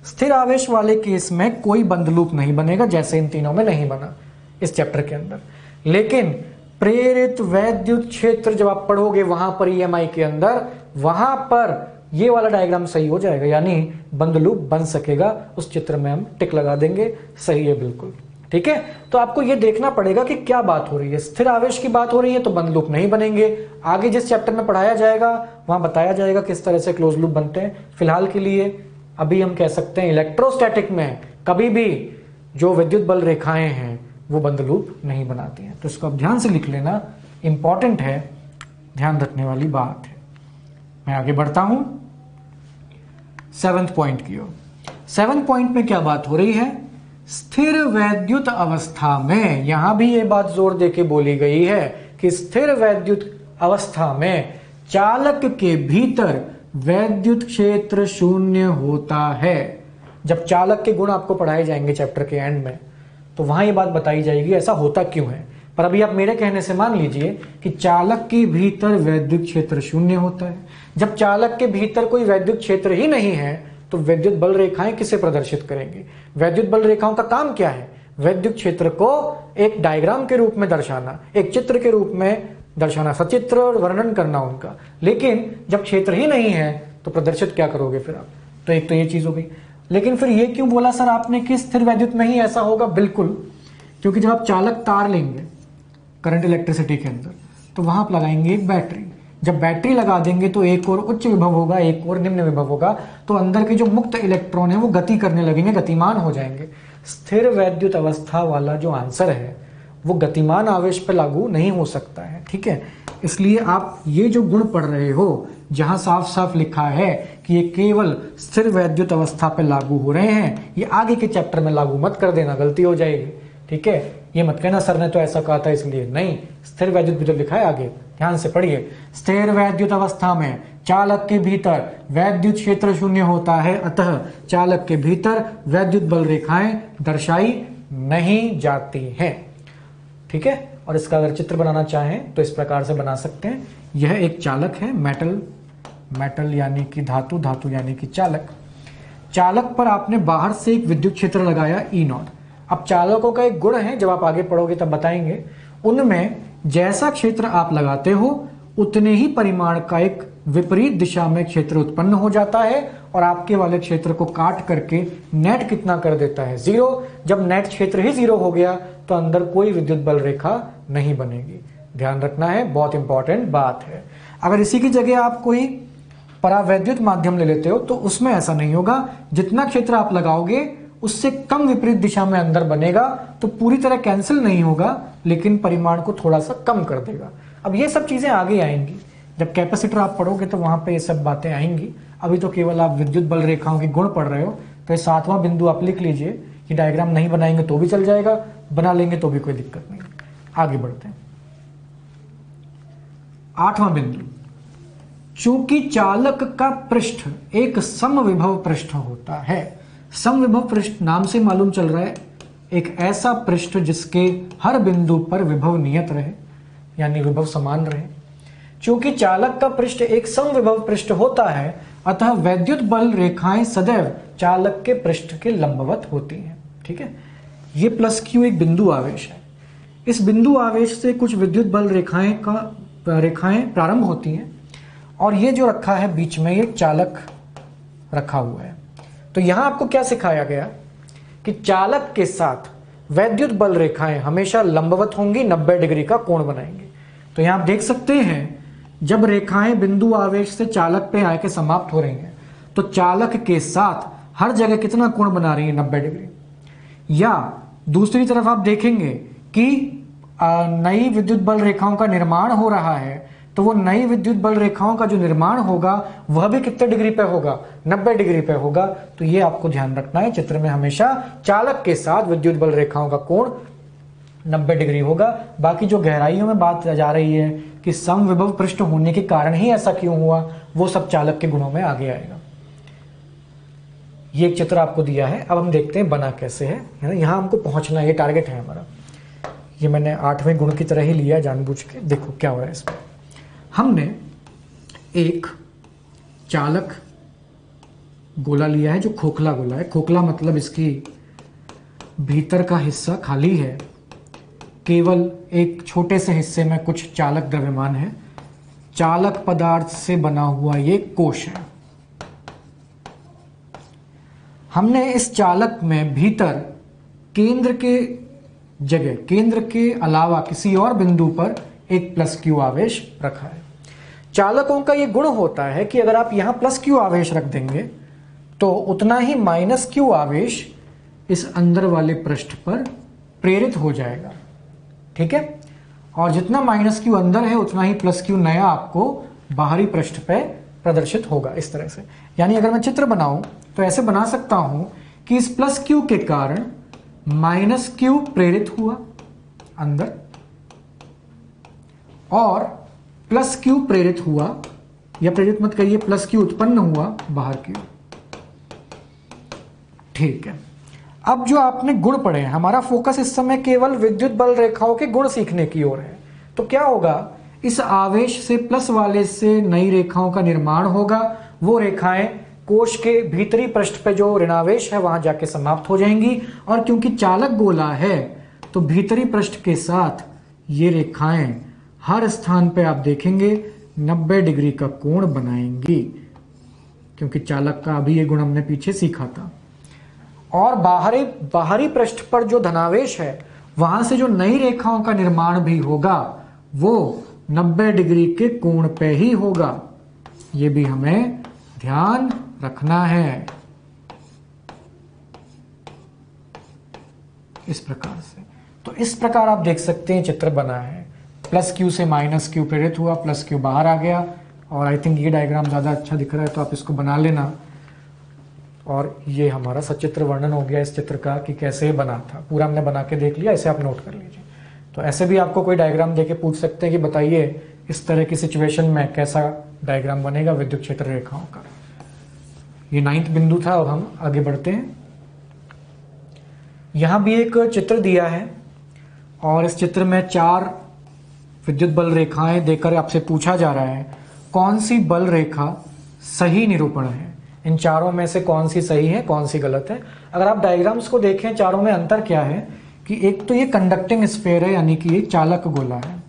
A: स्थिर आवेश वाले केस में कोई बंद लूप नहीं बनेगा, जैसे इन तीनों में नहीं बना। इस चैप्टर के अंदर। लेकिन प्रेरित वैद्युत क्षेत्र जब आप पढ़ोगे वहाँ पर ईएमआई के अंदर, वहाँ पर ये वाला डायग्राम सही हो जाएगा, यानी बंद लूप बन सकेगा। उस चित्र में हम टिक लगा देंगे। सही है बिल्कुल। ठीक है? तो आपको यह देखना पड़ेगा कि क्या बात हो रही है। स्थिर आवेश की बात हो रही है तो बंद लूप नहीं बनेंगे। आगे जिस चैप्टर में पढ़ाया जाएगा, वहाँ बताया जाएगा किस तरह से क्लोज लूप बनते हैं। फ़िलहाल के लिए अभी हम कह सकते हैं इलेक्ट्रोस्टैटिक में कभी भी जो विद्युत बल रेखाएँ हैं वो बंद लूप नहीं बनाती हैं। तो इसको आप ध्यान से लिख लेना इंपॉर्टेंट है, ध्यान रखने वाली बात है। मैं आगे बढ़ता हूँ। सेवेंथ पॉइंट की ओर। सेवेंथ पॉइंट में क्या बात हो रही है? स्थिर वैद्युत अवस्था में, यहाँ भी ये बात ज़ोर देके बोली गई है कि स्थिर वैद्युत अवस्था में चालक के भीतर वैद्युत क्षेत्र शून्य होता है। जब चालक के गुण आपको पढ़ाए जाएँगे चैप्टर के एंड में तो वहाँ ये बात बताई जाएगी, ऐसा होता क्यों है? पर अभी आप मेरे कहने से मान लीजिए कि चालक के भीतर वैद्युत क्षेत्र शून्य होता है। जब चालक के भीतर कोई वैद्युत क्षेत्र ही नहीं है तो वैद्युत बल रेखाएँ किसे प्रदर्शित करेंगे? वैद्युत बल रेखाओं का काम क्या है? वैद्युत क्षेत्र को एक डायग्राम के रूप में दर्शाना, एक चित्र के रूप में दर्शाना, सचित्र और वर्णन करना उनका। लेकिन जब क्षेत्र ही नहीं है तो प्रदर्शित क्या करोगे फिर आप? तो एक तो ये चीज़ हो गई। लेकिन फिर ये क्यों बोला, सर, आपने कि स्थिर वैद्युत में ही ऐसा होगा? बिल्कुल, क्योंकि जब आप चालक तार लेंगे करंट इलेक्ट्रिसिटी के अंदर तो वहाँ आप लगाएँगे एक बैटरी जब बैटरी लगा देंगे तो एक और उच्च विभव होगा, एक और निम्न विभव होगा तो अंदर के जो मुक्त इलेक्ट्रॉन है वो गति करने लगेंगे, गतिमान हो जाएँगे। स्थिर वैद्युत अवस्था वाला जो आंसर है, वो गतिमान आवेश पर लागू नहीं हो सकता है, ठीक है? इसलिए आप ये जो गुण पढ़ रहे हो जहाँ साफ़ साफ़ लिखा है कि ये केवल स्थिर वैद्युत अवस्था पर लागू हो रहे हैं, ये आगे के चैप्टर में लागू मत कर देना, गलती हो जाएगी। ठीक है? ये मत कहना, सर ने तो ऐसा कहा था इसलिए। नहीं, स्थिर वैद्युत भी तो लिखा है आगे। ध्यान से पढ़िए। स्थिर वैद्युत अवस्था में चालक के भीतर वैद्युत क्षेत्र शून्य होता है, अतः चालक के भीतर वैद्युत बल रेखाएँ दर्शाई नहीं जाती हैं। ठीक है? और इसका अगर चित्र बनाना चाहें तो इस प्रकार से बना सकते हैं। यह एक चालक है, मेटल मेटल यानी कि धातु धातु यानी कि चालक। चालक पर आपने बाहर से एक विद्युत क्षेत्र लगाया ई नॉट अब चालकों का एक गुण है, जब आप आगे पढ़ोगे तब बताएँगे। उनमें जैसा क्षेत्र आप लगाते हो, उतने ही परिमाण का एक विपरीत दिशा में क्षेत्र उत्पन्न हो जाता है और आपके वाले क्षेत्र को काट करके नेट कितना कर देता है? ज़ीरो। जब नेट क्षेत्र ही ज़ीरो हो गया तो अंदर कोई विद्युत बल रेखा नहीं बनेगी। ध्यान रखना है, बहुत इंपॉर्टेंट बात है। अगर इसी की जगह आप कोई परावैद्युत माध्यम ले लेते हो तो उसमें ऐसा नहीं होगा। जितना क्षेत्र आप लगाओगे, उससे कम विपरीत दिशा में अंदर बनेगा तो पूरी तरह कैंसिल नहीं होगा, लेकिन परिमाण को थोड़ा सा कम कर देगा। अब ये सब चीज़ें आगे आएँगी। जब कैपेसिटर आप पढ़ोगे तो वहाँ पे ये सब बातें आएँगी। अभी तो केवल आप विद्युत बल रेखाओं के गुण पढ़ रहे हो तो ये सातवां बिंदु आप लिख लीजिए, कि डायग्राम नहीं बनाएँगे तो भी चल जाएगा, बना लेंगे तो भी कोई दिक्कत नहीं। आगे बढ़ते हैं। आठवां बिंदु। चूँकि चालक का पृष्ठ एक समविभव पृष्ठ होता है। समविभव पृष्ठ नाम से मालूम चल रहा है। एक ऐसा पृष्ठ जिसके हर बिंदु पर विभव नियत रहे, यानी विभव समान रहे। क्योंकि चालक का पृष्ठ एक समविभव पृष्ठ होता है, अतः वैद्युत बल रेखाएँ सदैव चालक के पृष्ठ के लंबवत होती हैं। ठीक है? ये प्लस क्यू एक बिंदु आवेश है। इस बिंदु आवेश से कुछ विद्युत बल रेखाएँ का, रेखाएँ प्रारंभ होती हैं। और ये जो रखा है बीच में, ये चालक रखा हुआ है। तो यहाँ आपको क्या सिखाया गया? कि चालक के साथ वैद्युत बल रेखाएँ हमेशा लंबवत होंगी 90 डिग्री का कोण बनाएँगे। तो यहाँ आप देख सकते हैं, जब रेखाएँ बिंदु आवेश से चालक पे आके समाप्त हो रही हैं तो चालक के साथ हर जगह कितना कोण बना रही है? नब्बे डिग्री। या दूसरी तरफ़ आप देखेंगे कि नई विद्युत बल रेखाओं का निर्माण हो रहा है तो वो नई विद्युत बल रेखाओं का जो निर्माण होगा, वह भी कितने डिग्री पे होगा? 90 डिग्री पे होगा। तो ये आपको ध्यान रखना है। चित्र में हमेशा चालक के साथ विद्युत बल रेखाओं का कोण 90 डिग्री होगा। बाकी जो गहराइयों में बात जा रही है कि सम विभव पृष्ठ होने के कारण ही ऐसा क्यों हुआ, वो सब चालक के गुणों में आगे आएगा। ये एक चित्र आपको दिया है। अब हम देखते हैं बना कैसे है। यहाँ हमको पहुँचना ये टारगेट है हमारा। ये मैंने आठवें गुण की तरह ही लिया जानबूझ के। देखो क्या हो रहा है इसमें। हमने एक चालक गोला लिया है जो खोखला गोला है। खोखला मतलब इसकी भीतर का हिस्सा खाली है। केवल एक छोटे से हिस्से में कुछ चालक द्रव्यमान है। चालक पदार्थ से बना हुआ ये कोश है। हमने इस चालक में भीतर केंद्र के जगह, केंद्र के अलावा किसी और बिंदु पर एक प्लस क्यू आवेश रखा है। चालकों का ये गुण होता है कि अगर आप यहाँ प्लस क्यू आवेश रख देंगे तो उतना ही माइनस क्यू आवेश इस अंदर वाले पृष्ठ पर प्रेरित हो जाएगा। ठीक है? और जितना माइनस क्यू अंदर है, उतना ही प्लस क्यू नया आपको बाहरी पृष्ठ पे प्रदर्शित होगा इस तरह से। यानी अगर मैं चित्र बनाऊँ तो ऐसे बना सकता हूँ कि इस प्लस क्यू के कारण माइनस क्यू प्रेरित हुआ अंदर। और प्लस क्यू प्रेरित हुआ, या प्रेरित मत कहिए प्लस क्यू उत्पन्न हुआ बाहर क्यू ठीक है। अब जो आपने गुण पढ़े हैं, हमारा फोकस इस समय केवल विद्युत बल रेखाओं के गुण सीखने की ओर है। तो क्या होगा? इस आवेश से प्लस वाले से नई रेखाओं का निर्माण होगा। वो रेखाएँ कोश के भीतरी पृष्ठ पे जो ऋणावेश है, वहाँ जाके समाप्त हो जाएँगी। और क्योंकि चालक गोला है तो भीतरी पृष्ठ के साथ ये रेखाएँ हर स्थान पे आप देखेंगे 90 डिग्री का कोण बनाएँगी, क्योंकि चालक का अभी ये गुण हमने पीछे सीखा था। और बाहरी बाहरी पृष्ठ पर जो धनावेश है, वहाँ से जो नई रेखाओं का निर्माण भी होगा, वो 90 डिग्री के कोण पे ही होगा। ये भी हमें ध्यान रखना है। इस प्रकार से। तो इस प्रकार आप देख सकते हैं चित्र बना है। प्लस क्यू से माइनस क्यू प्रेरित हुआ, प्लस क्यू बाहर आ गया। और आई थिंक ये डायग्राम ज़्यादा अच्छा दिख रहा है तो आप इसको बना लेना। और ये हमारा सचित्र वर्णन हो गया इस चित्र का कि कैसे बना था। पूरा हमने बना के देख लिया, इसे आप नोट कर लीजिए। तो ऐसे भी आपको कोई डायग्राम देके पूछ सकते हैं कि बताइए, इस तरह की सिचुएशन में कैसा डायग्राम बनेगा विद्युत क्षेत्र रेखाओं का। ये नाइन्थ बिंदु था और हम आगे बढ़ते हैं। यहाँ भी एक चित्र दिया है, और इस चित्र में चार विद्युत बल रेखाएँ देकर आपसे पूछा जा रहा है, कौन सी बल रेखा सही निरूपण है? इन चारों में से कौन सी सही है, कौन सी गलत है? अगर आप डायग्राम्स को देखें, चारों में अंतर क्या है कि एक तो ये कंडक्टिंग स्फेयर है, यानी कि ये चालक गोला है।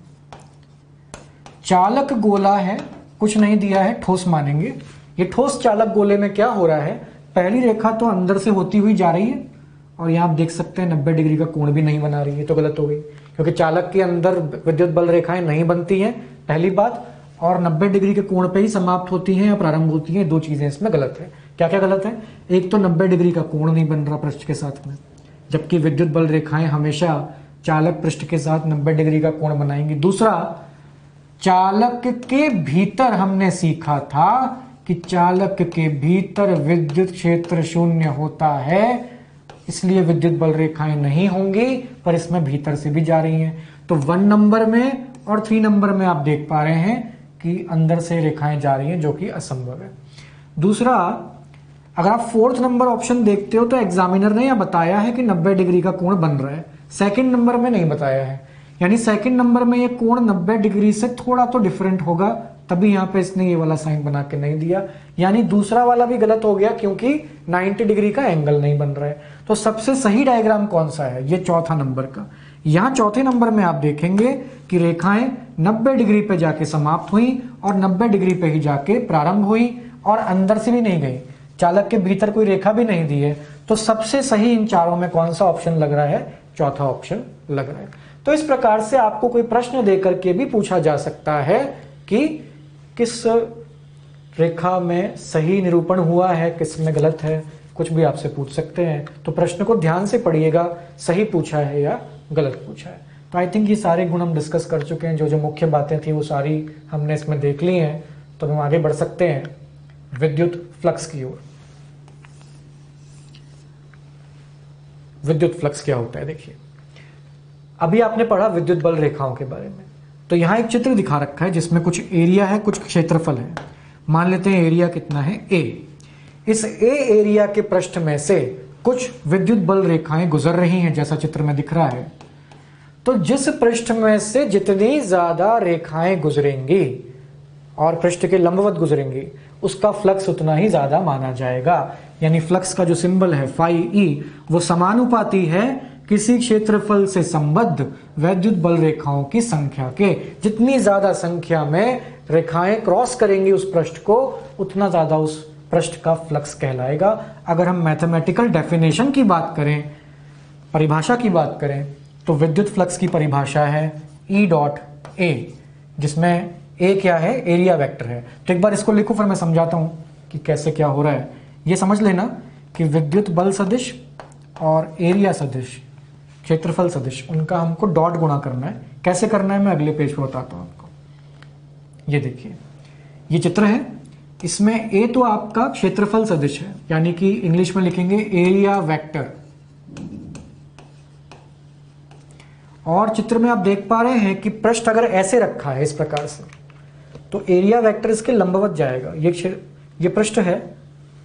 A: चालक गोला है, कुछ नहीं दिया है, ठोस मानेंगे। ये ठोस चालक गोले में क्या हो रहा है? पहली रेखा तो अंदर से होती हुई जा रही है, और यहाँ आप देख सकते हैं नब्बे डिग्री का कोण भी नहीं बना रही है तो गलत हो गई। क्योंकि चालक के अंदर विद्युत बल रेखाएँ नहीं बनती हैं, पहली बात, और 90 डिग्री के कोण पे ही समाप्त होती हैं या प्रारंभ होती हैं दो चीज़ें इसमें गलत है। क्या क्या गलत है? एक तो 90 डिग्री का कोण नहीं बन रहा पृष्ठ के साथ में, जबकि विद्युत बल रेखाएँ हमेशा चालक पृष्ठ के साथ 90 डिग्री का कोण बनाएँगी। दूसरा, चालक के भीतर हमने सीखा था कि चालक के भीतर विद्युत क्षेत्र शून्य होता है इसलिए विद्युत बल रेखाएँ नहीं होंगी, पर इसमें भीतर से भी जा रही हैं। तो वन नंबर में और थ्री नंबर में आप देख पा रहे हैं कि अंदर से रेखाएँ जा रही हैं, जो कि असंभव है। दूसरा, अगर आप फोर्थ नंबर ऑप्शन देखते हो तो एग्जामिनर ने यह बताया है कि 90 डिग्री का कोण बन रहा है। सेकंड नंबर में नहीं बताया है। यानी सेकंड नंबर में ये कोण 90 डिग्री से थोड़ा तो डिफरेंट होगा, तभी यहाँ पे इसने ये वाला साइन बना के नहीं दिया। यानी दूसरा वाला भी गलत हो गया, क्योंकि 90 डिग्री का एंगल नहीं बन रहा है। तो सबसे सही डायग्राम कौन सा है? ये चौथा नंबर का। यहाँ चौथे नंबर में आप देखेंगे कि रेखाएँ 90 डिग्री पे जाके समाप्त हुई और 90 डिग्री पे ही जाके प्रारंभ हुई और अंदर से भी नहीं गई। चालक के भीतर कोई रेखा भी नहीं दी है। तो सबसे सही इन चारों में कौन सा ऑप्शन लग रहा है? चौथा ऑप्शन लग रहा है। तो इस प्रकार से आपको कोई प्रश्न देकर के भी पूछा जा सकता है कि किस रेखा में सही निरूपण हुआ है, किसमें गलत है। कुछ भी आपसे पूछ सकते हैं तो प्रश्न को ध्यान से पढ़िएगा, सही पूछा है या गलत पूछा है। तो आई थिंक ये सारे गुण हम डिस्कस कर चुके हैं, जो जो मुख्य बातें थी, वो सारी हमने इसमें देख ली हैं तो हम आगे बढ़ सकते हैं, विद्युत फ्लक्स की ओर। विद्युत फ्लक्स क्या होता है, देखिए। अभी आपने पढ़ा विद्युत बल रेखाओं के बारे में तो यहाँ एक चित्र दिखा रखा है, जिसमें कुछ एरिया है, कुछ क्षेत्रफल है। मान लेते हैं एरिया कितना है ए इस ए एरिया के पृष्ठ में से कुछ विद्युत बल रेखाएँ गुजर रही हैं, जैसा चित्र में दिख रहा है। तो जिस पृष्ठ में से जितनी ज़्यादा रेखाएँ गुजरेंगी और पृष्ठ के लंबवत गुजरेंगी, उसका फ्लक्स उतना ही ज़्यादा माना जाएगा। यानी फ्लक्स का जो सिंबल है फाइव ई वो समानुपाती है किसी क्षेत्रफल से संबद्ध वैद्युत बल रेखाओं की संख्या के। जितनी ज़्यादा संख्या में रेखाएँ क्रॉस करेंगी उस पृष्ठ को, उतना ज़्यादा उस पृष्ठ का फ्लक्स कहलाएगा। अगर हम मैथमेटिकल डेफिनेशन की बात करें, परिभाषा की बात करें तो विद्युत फ्लक्स की परिभाषा है ई डॉट ए जिसमें ए क्या है? एरिया वेक्टर है। तो एक बार इसको लिखो, फिर मैं समझाता हूँ कि कैसे क्या हो रहा है। ये समझ लेना कि विद्युत बल सदिश और एरिया सदिश, क्षेत्रफल सदिश, उनका हमको डॉट गुणा करना है। कैसे करना है, मैं अगले पेज पर बताता हूँ आपको। ये देखिए, ये चित्र है। इसमें ए तो आपका क्षेत्रफल सदिश है, यानी कि इंग्लिश में लिखेंगे एरिया वेक्टर। और चित्र में आप देख पा रहे हैं कि पृष्ठ अगर ऐसे रखा है इस प्रकार से तो एरिया वेक्टर इसके लंबवत जाएगा। ये ये पृष्ठ है,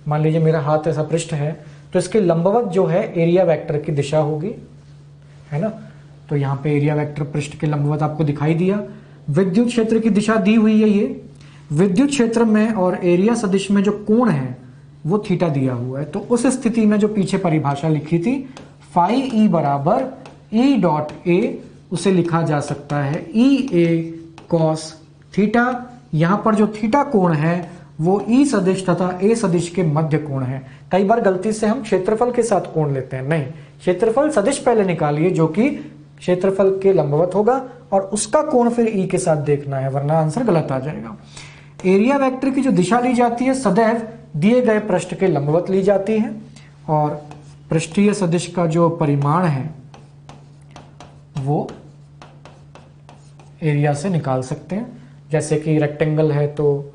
A: मान लीजिए मेरा हाथ ऐसा पृष्ठ है तो इसके लंबवत जो है एरिया वेक्टर की दिशा होगी, है ना? तो यहाँ पे एरिया वेक्टर पृष्ठ के लंबवत आपको दिखाई दिया। विद्युत क्षेत्र की दिशा दी हुई है ये विद्युत क्षेत्र में और एरिया सदिश में जो कोण है, वो थीटा दिया हुआ है। तो उस स्थिति में जो पीछे परिभाषा लिखी थी फाइव ई बराबर ई डॉट ए, उसे लिखा जा सकता है ई ए कॉस थीटा। यहाँ पर जो थीटा कोण है, वो ई सदिश तथा ए सदिश के मध्य कोण है। कई बार गलती से हम क्षेत्रफल के साथ कोण लेते हैं। नहीं, क्षेत्रफल सदिश पहले निकालिए जो कि क्षेत्रफल के लंबवत होगा और उसका कोण फिर ई के साथ देखना है, वरना आंसर गलत आ जाएगा। एरिया वेक्टर की जो दिशा ली जाती है, सदैव दिए गए पृष्ठ के लंबवत ली जाती है और पृष्ठीय सदिश का जो परिमाण है, वो एरिया से निकाल सकते हैं। जैसे कि रेक्टेंगल है तो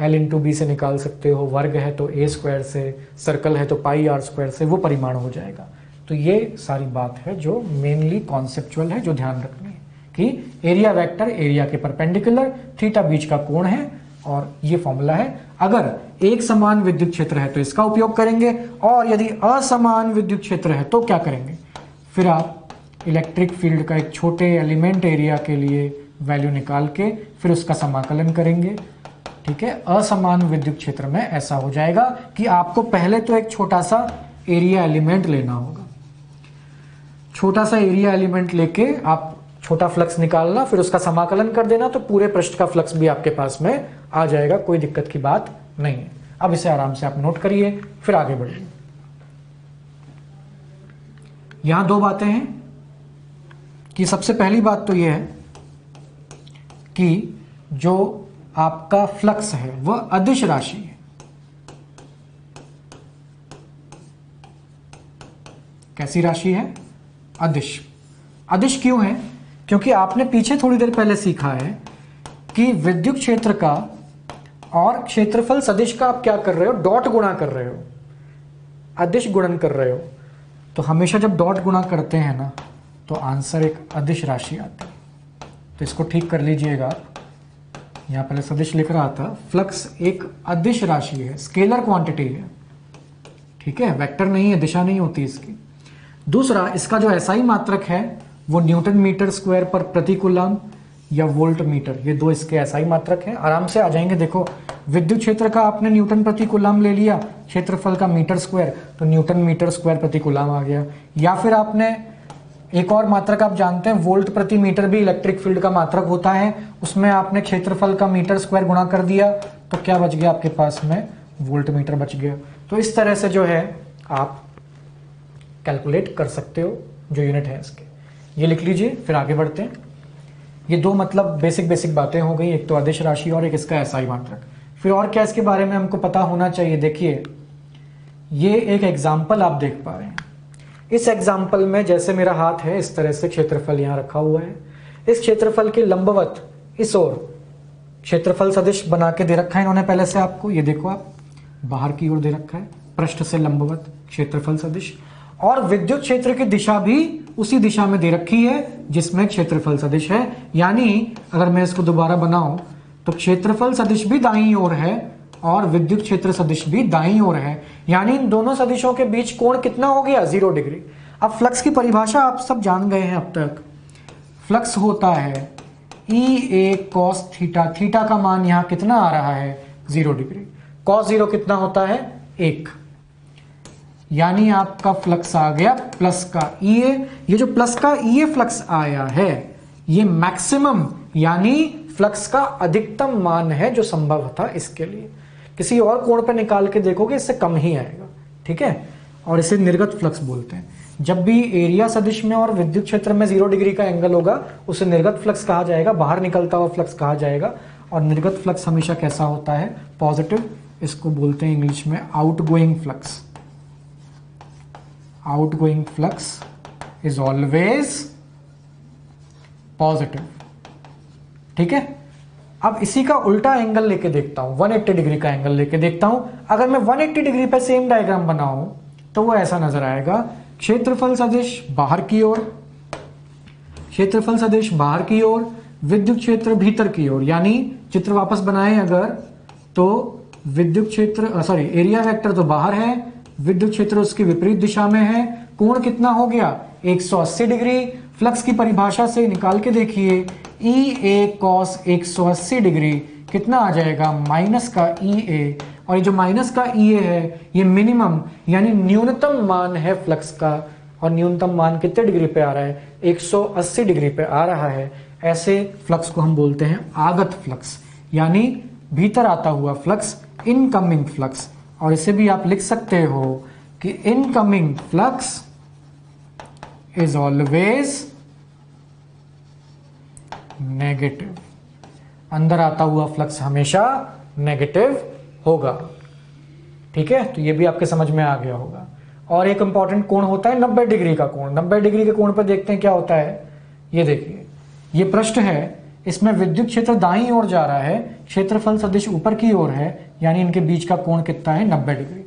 A: एल इंटू बी से निकाल सकते हो, वर्ग है तो ए स्क्वायर से सर्कल है तो पाई आर स्क्वायर से, वो परिमाण हो जाएगा। तो ये सारी बात है जो मेनली कॉन्सेप्चुअल है, जो ध्यान रखनी है कि एरिया वेक्टर एरिया के परपेंडिकुलर थीटा बीच का कोण है और ये फॉर्मूला है। अगर एक समान विद्युत क्षेत्र है तो इसका उपयोग करेंगे और यदि असमान विद्युत क्षेत्र है तो क्या करेंगे? फिर आप इलेक्ट्रिक फ़ील्ड का एक छोटे एलिमेंट एरिया के लिए वैल्यू निकाल के फिर उसका समाकलन करेंगे। ठीक है? असमान विद्युत क्षेत्र में ऐसा हो जाएगा कि आपको पहले तो एक छोटा सा एरिया एलिमेंट लेना होगा। छोटा सा एरिया एलिमेंट लेके आप छोटा फ्लक्स निकालना, फिर उसका समाकलन कर देना तो पूरे पृष्ठ का फ्लक्स भी आपके पास में आ जाएगा, कोई दिक्कत की बात नहीं है। अब इसे आराम से आप नोट करिए, फिर आगे बढ़िए। यहाँ दो बातें हैं कि सबसे पहली बात तो यह है कि जो आपका फ्लक्स है, वह अदिश राशि है। कैसी राशि है? अदिश। अदिश क्यों है? क्योंकि आपने पीछे थोड़ी देर पहले सीखा है कि विद्युत क्षेत्र का और क्षेत्रफल सदिश का आप क्या कर रहे हो? डॉट गुणा कर रहे हो। अदिश गुणन कर रहे हो। तो हमेशा जब डॉट गुणा करते हैं ना तो आंसर एक अदिश राशि आती है। तो इसको ठीक कर लीजिएगा आप। यहाँ पहले सदिश लिख रहा था फ्लक्स एक अदिश राशि है स्केलर क्वांटिटी है। ठीक है? वेक्टर नहीं है, दिशा नहीं होती इसकी। दूसरा, इसका जो ऐसा मात्रक है, वो न्यूटन मीटर स्क्वायर पर प्रतिकूलम या वोल्ट मीटर ये दो इसके ही मात्रक है आराम से आ जाएँगे। देखो, विद्युत क्षेत्र का आपने न्यूटन प्रति कुलाम ले लिया, क्षेत्रफल का मीटर स्क्वायर तो न्यूटन मीटर स्क्वायर प्रति कुलाम आ गया। या फिर आपने एक और मात्रक आप जानते हैं, वोल्ट प्रति मीटर भी इलेक्ट्रिक फ़ील्ड का मात्रक होता है। उसमें आपने क्षेत्रफल का मीटर स्क्वायर गुणा कर दिया तो क्या बच गया आपके पास में? वोल्ट मीटर बच गया। तो इस तरह से जो है, आप कैलकुलेट कर सकते हो, जो यूनिट है इसके। ये लिख लीजिए, फिर आगे बढ़ते हैं। ये दो मतलब बेसिक बेसिक बातें हो गई, एक तो आदेश राशि और एक इसका ही मात्रक। फिर और क्या इसके बारे में हमको पता होना चाहिए? देखिए, ये एक एग्ज़ाम्पल आप देख पा रहे हैं। इस एग्ज़ाम्पल में जैसे मेरा हाथ है, इस तरह से क्षेत्रफल यहाँ रखा हुआ है। इस क्षेत्रफल के लंबवत, इस ओर क्षेत्रफल सदिश बना के दे रखा है इन्होंने पहले से आपको। ये देखो आप, बाहर की ओर दे रखा है, पृष्ठ से लंबवत क्षेत्रफल सदिश। और विद्युत क्षेत्र की दिशा भी उसी दिशा में दे रखी है, जिसमें क्षेत्रफल सदिश है। यानी, अगर मैं इसको दोबारा बनाऊँ तो क्षेत्रफल सदिश भी दाई ओर है और विद्युत क्षेत्र सदिश भी दाई ओर है। यानी, इन दोनों सदिशों के बीच कोण कितना हो गया? Zero degree. अब फ्लक्स की परिभाषा आप सब जान गए हैं अब तक। फ्लक्स होता है E A cos theta. Theta का मान यहाँ कितना आ रहा है? Zero degree. कॉस ज़ीरो कितना होता है? एक। यानी आपका फ्लक्स आ गया प्लस का ई ए ये जो प्लस का ई ए फ्लक्स आया है, ये मैक्सिमम यानी फ्लक्स का अधिकतम मान है जो संभव था इसके लिए। किसी और कोण पर निकाल के देखोगे, इससे कम ही आएगा, ठीक है? और इसे निर्गत फ्लक्स बोलते हैं। जब भी एरिया सदिश में और विद्युत क्षेत्र में ज़ीरो डिग्री का एंगल होगा, उसे निर्गत फ्लक्स कहा जाएगा, बाहर निकलता हुआ फ्लक्स कहा जाएगा। और निर्गत फ्लक्स हमेशा कैसा होता है? पॉजिटिव इसको बोलते हैं इंग्लिश में outgoing flux outgoing flux is always positive ठीक है? अब इसी का उल्टा एंगल लेके देखता हूँ। 180 डिग्री का एंगल लेके देखता हूँ। अगर मैं 180 डिग्री पे सेम डायग्राम बनाऊँ तो वो ऐसा नज़र आएगा। क्षेत्रफल सदिश बाहर की ओर, क्षेत्रफल सदिश बाहर की ओर, विद्युत क्षेत्र भीतर की ओर, यानी चित्र वापस बनाए अगर तो विद्युत क्षेत्र सॉरी एरिया वेक्टर तो बाहर है विद्युत क्षेत्र उसकी विपरीत दिशा में है। कोण कितना हो गया? 180 डिग्री। फ्लक्स की परिभाषा से निकाल के देखिए। ई ए कॉस एक सौ अस्सी डिग्री। कितना आ जाएगा? माइनस का ई ए और ये जो माइनस का ई ए है, ये मिनिमम यानी न्यूनतम मान है फ्लक्स का। और न्यूनतम मान कितने डिग्री पे आ रहा है? 180 डिग्री पे आ रहा है। ऐसे फ्लक्स को हम बोलते हैं आगत फ्लक्स। यानी भीतर आता हुआ फ्लक्स इनकमिंग फ्लक्स। और इसे भी आप लिख सकते हो कि incoming flux is always negative अंदर आता हुआ फ्लक्स हमेशा नेगेटिव होगा। ठीक है? तो ये भी आपके समझ में आ गया होगा। और एक इंपॉर्टेंट कोण होता है 90 डिग्री का कोण। 90 डिग्री के कोण पर देखते हैं क्या होता है। ये देखिए। ये पृष्ठ है इसमें विद्युत क्षेत्र दाई ओर जा रहा है, क्षेत्रफल सदिश ऊपर की ओर है, यानी इनके बीच का कोण कितना है? 90 डिग्री।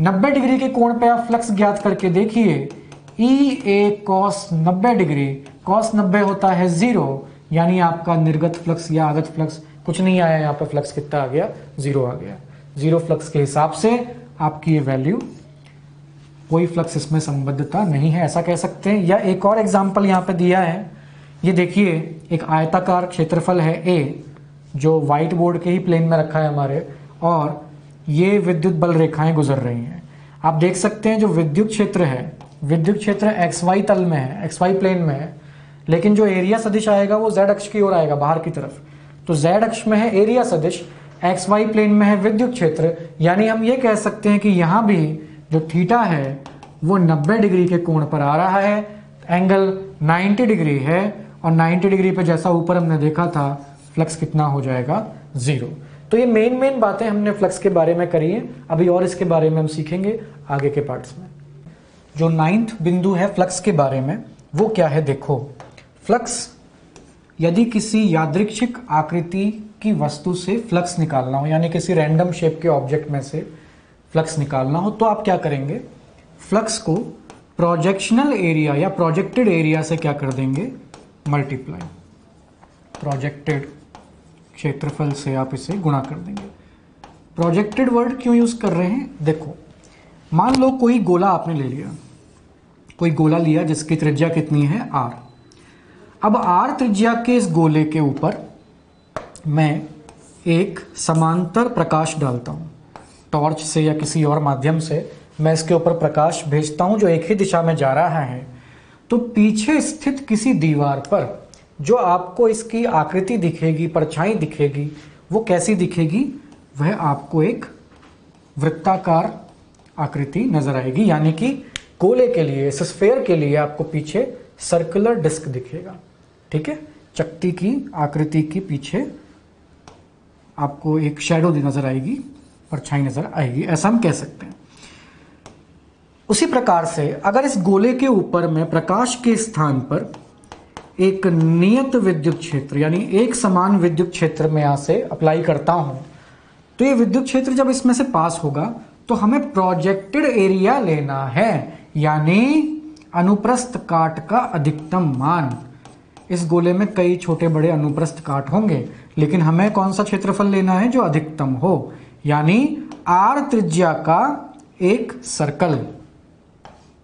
A: 90 डिग्री के कोण पे आप फ्लक्स ज्ञात करके देखिए E A cos 90 degree cos 90 होता है ज़ीरो, यानी आपका निर्गत फ्लक्स या आगत फ्लक्स, कुछ नहीं आया, यहाँ पे फ्लक्स कितना आ गया? ज़ीरो आ गया। ज़ीरो फ्लक्स के हिसाब से आपकी ये वैल्यू कोई फ्लक्स इसमें संबद्धता नहीं है, ऐसा कह सकते हैं। या एक और एग्ज़ाम्पल यहाँ पे दिया है ये देखिए, एक आयताकार क्षेत्रफल है ए जो व्हाइट बोर्ड के ही प्लेन में रखा है हमारे, और ये विद्युत बल रेखाएँ गुजर रही हैं। आप देख सकते हैं जो विद्युत क्षेत्र है, विद्युत क्षेत्र एक्स वाई तल में है एक्स वाई प्लेन में है, लेकिन जो एरिया सदिश आएगा वो जेड अक्ष की ओर आएगा, बाहर की तरफ़। तो जेड अक्ष में है एरिया सदिश एक्स वाई प्लेन में है विद्युत क्षेत्र, यानी हम ये कह सकते हैं कि यहाँ भी जो थीटा है, वो 90 डिग्री के कोण पर आ रहा है एंगल 90 डिग्री है और 90 डिग्री पे जैसा ऊपर हमने देखा था, फ्लक्स कितना हो जाएगा? ज़ीरो। तो ये मेन मेन बातें हमने फ्लक्स के बारे में करी हैं। अभी और इसके बारे में हम सीखेंगे आगे के पार्ट्स में। जो नाइन्थ बिंदु है फ्लक्स के बारे में, वो क्या है देखो। फ्लक्स यदि किसी यादृक्षिक आकृति की वस्तु से फ्लक्स निकालना हो, यानी किसी रैंडम शेप के ऑब्जेक्ट में से फ्लक्स निकालना हो तो आप क्या करेंगे? फ्लक्स को प्रोजेक्शनल एरिया या प्रोजेक्टेड एरिया से क्या कर देंगे? मल्टीप्लाई प्रोजेक्टेड क्षेत्रफल से आप इसे गुणा कर देंगे। प्रोजेक्टेड वर्ड क्यों यूज़ कर रहे हैं? देखो, मान लो कोई गोला आपने ले लिया। कोई गोला लिया जिसकी त्रिज्या कितनी है? आर अब आर त्रिज्या के इस गोले के ऊपर मैं एक समांतर प्रकाश डालता हूँ। टॉर्च से या किसी और माध्यम से मैं इसके ऊपर प्रकाश भेजता हूँ जो एक ही दिशा में जा रहा है। तो पीछे स्थित किसी दीवार पर जो आपको इसकी आकृति दिखेगी, परछाई दिखेगी, वो कैसी दिखेगी? वह आपको एक वृत्ताकार आकृति नज़र आएगी। यानी कि गोले के लिए, सस्फेयर के लिए आपको पीछे सर्कुलर डिस्क दिखेगा। ठीक है? चक्ति की, आकृति के पीछे आपको एक शेडो नज़र आएगी, परछाई नज़र आएगी। ऐसा हम कह सकते हैं। उसी प्रकार से अगर इस गोले के ऊपर मैं प्रकाश के स्थान पर एक नियत विद्युत क्षेत्र, यानी एक समान विद्युत क्षेत्र में यहाँ से अप्लाई करता हूँ तो ये विद्युत क्षेत्र जब इसमें से पास होगा तो हमें प्रोजेक्टेड एरिया लेना है, यानी अनुप्रस्थ काट का अधिकतम मान। इस गोले में कई छोटे बड़े अनुप्रस्थ काट होंगे, लेकिन हमें कौन सा क्षेत्रफल लेना है जो अधिकतम हो? यानी आर त्रिज्या का एक सर्कल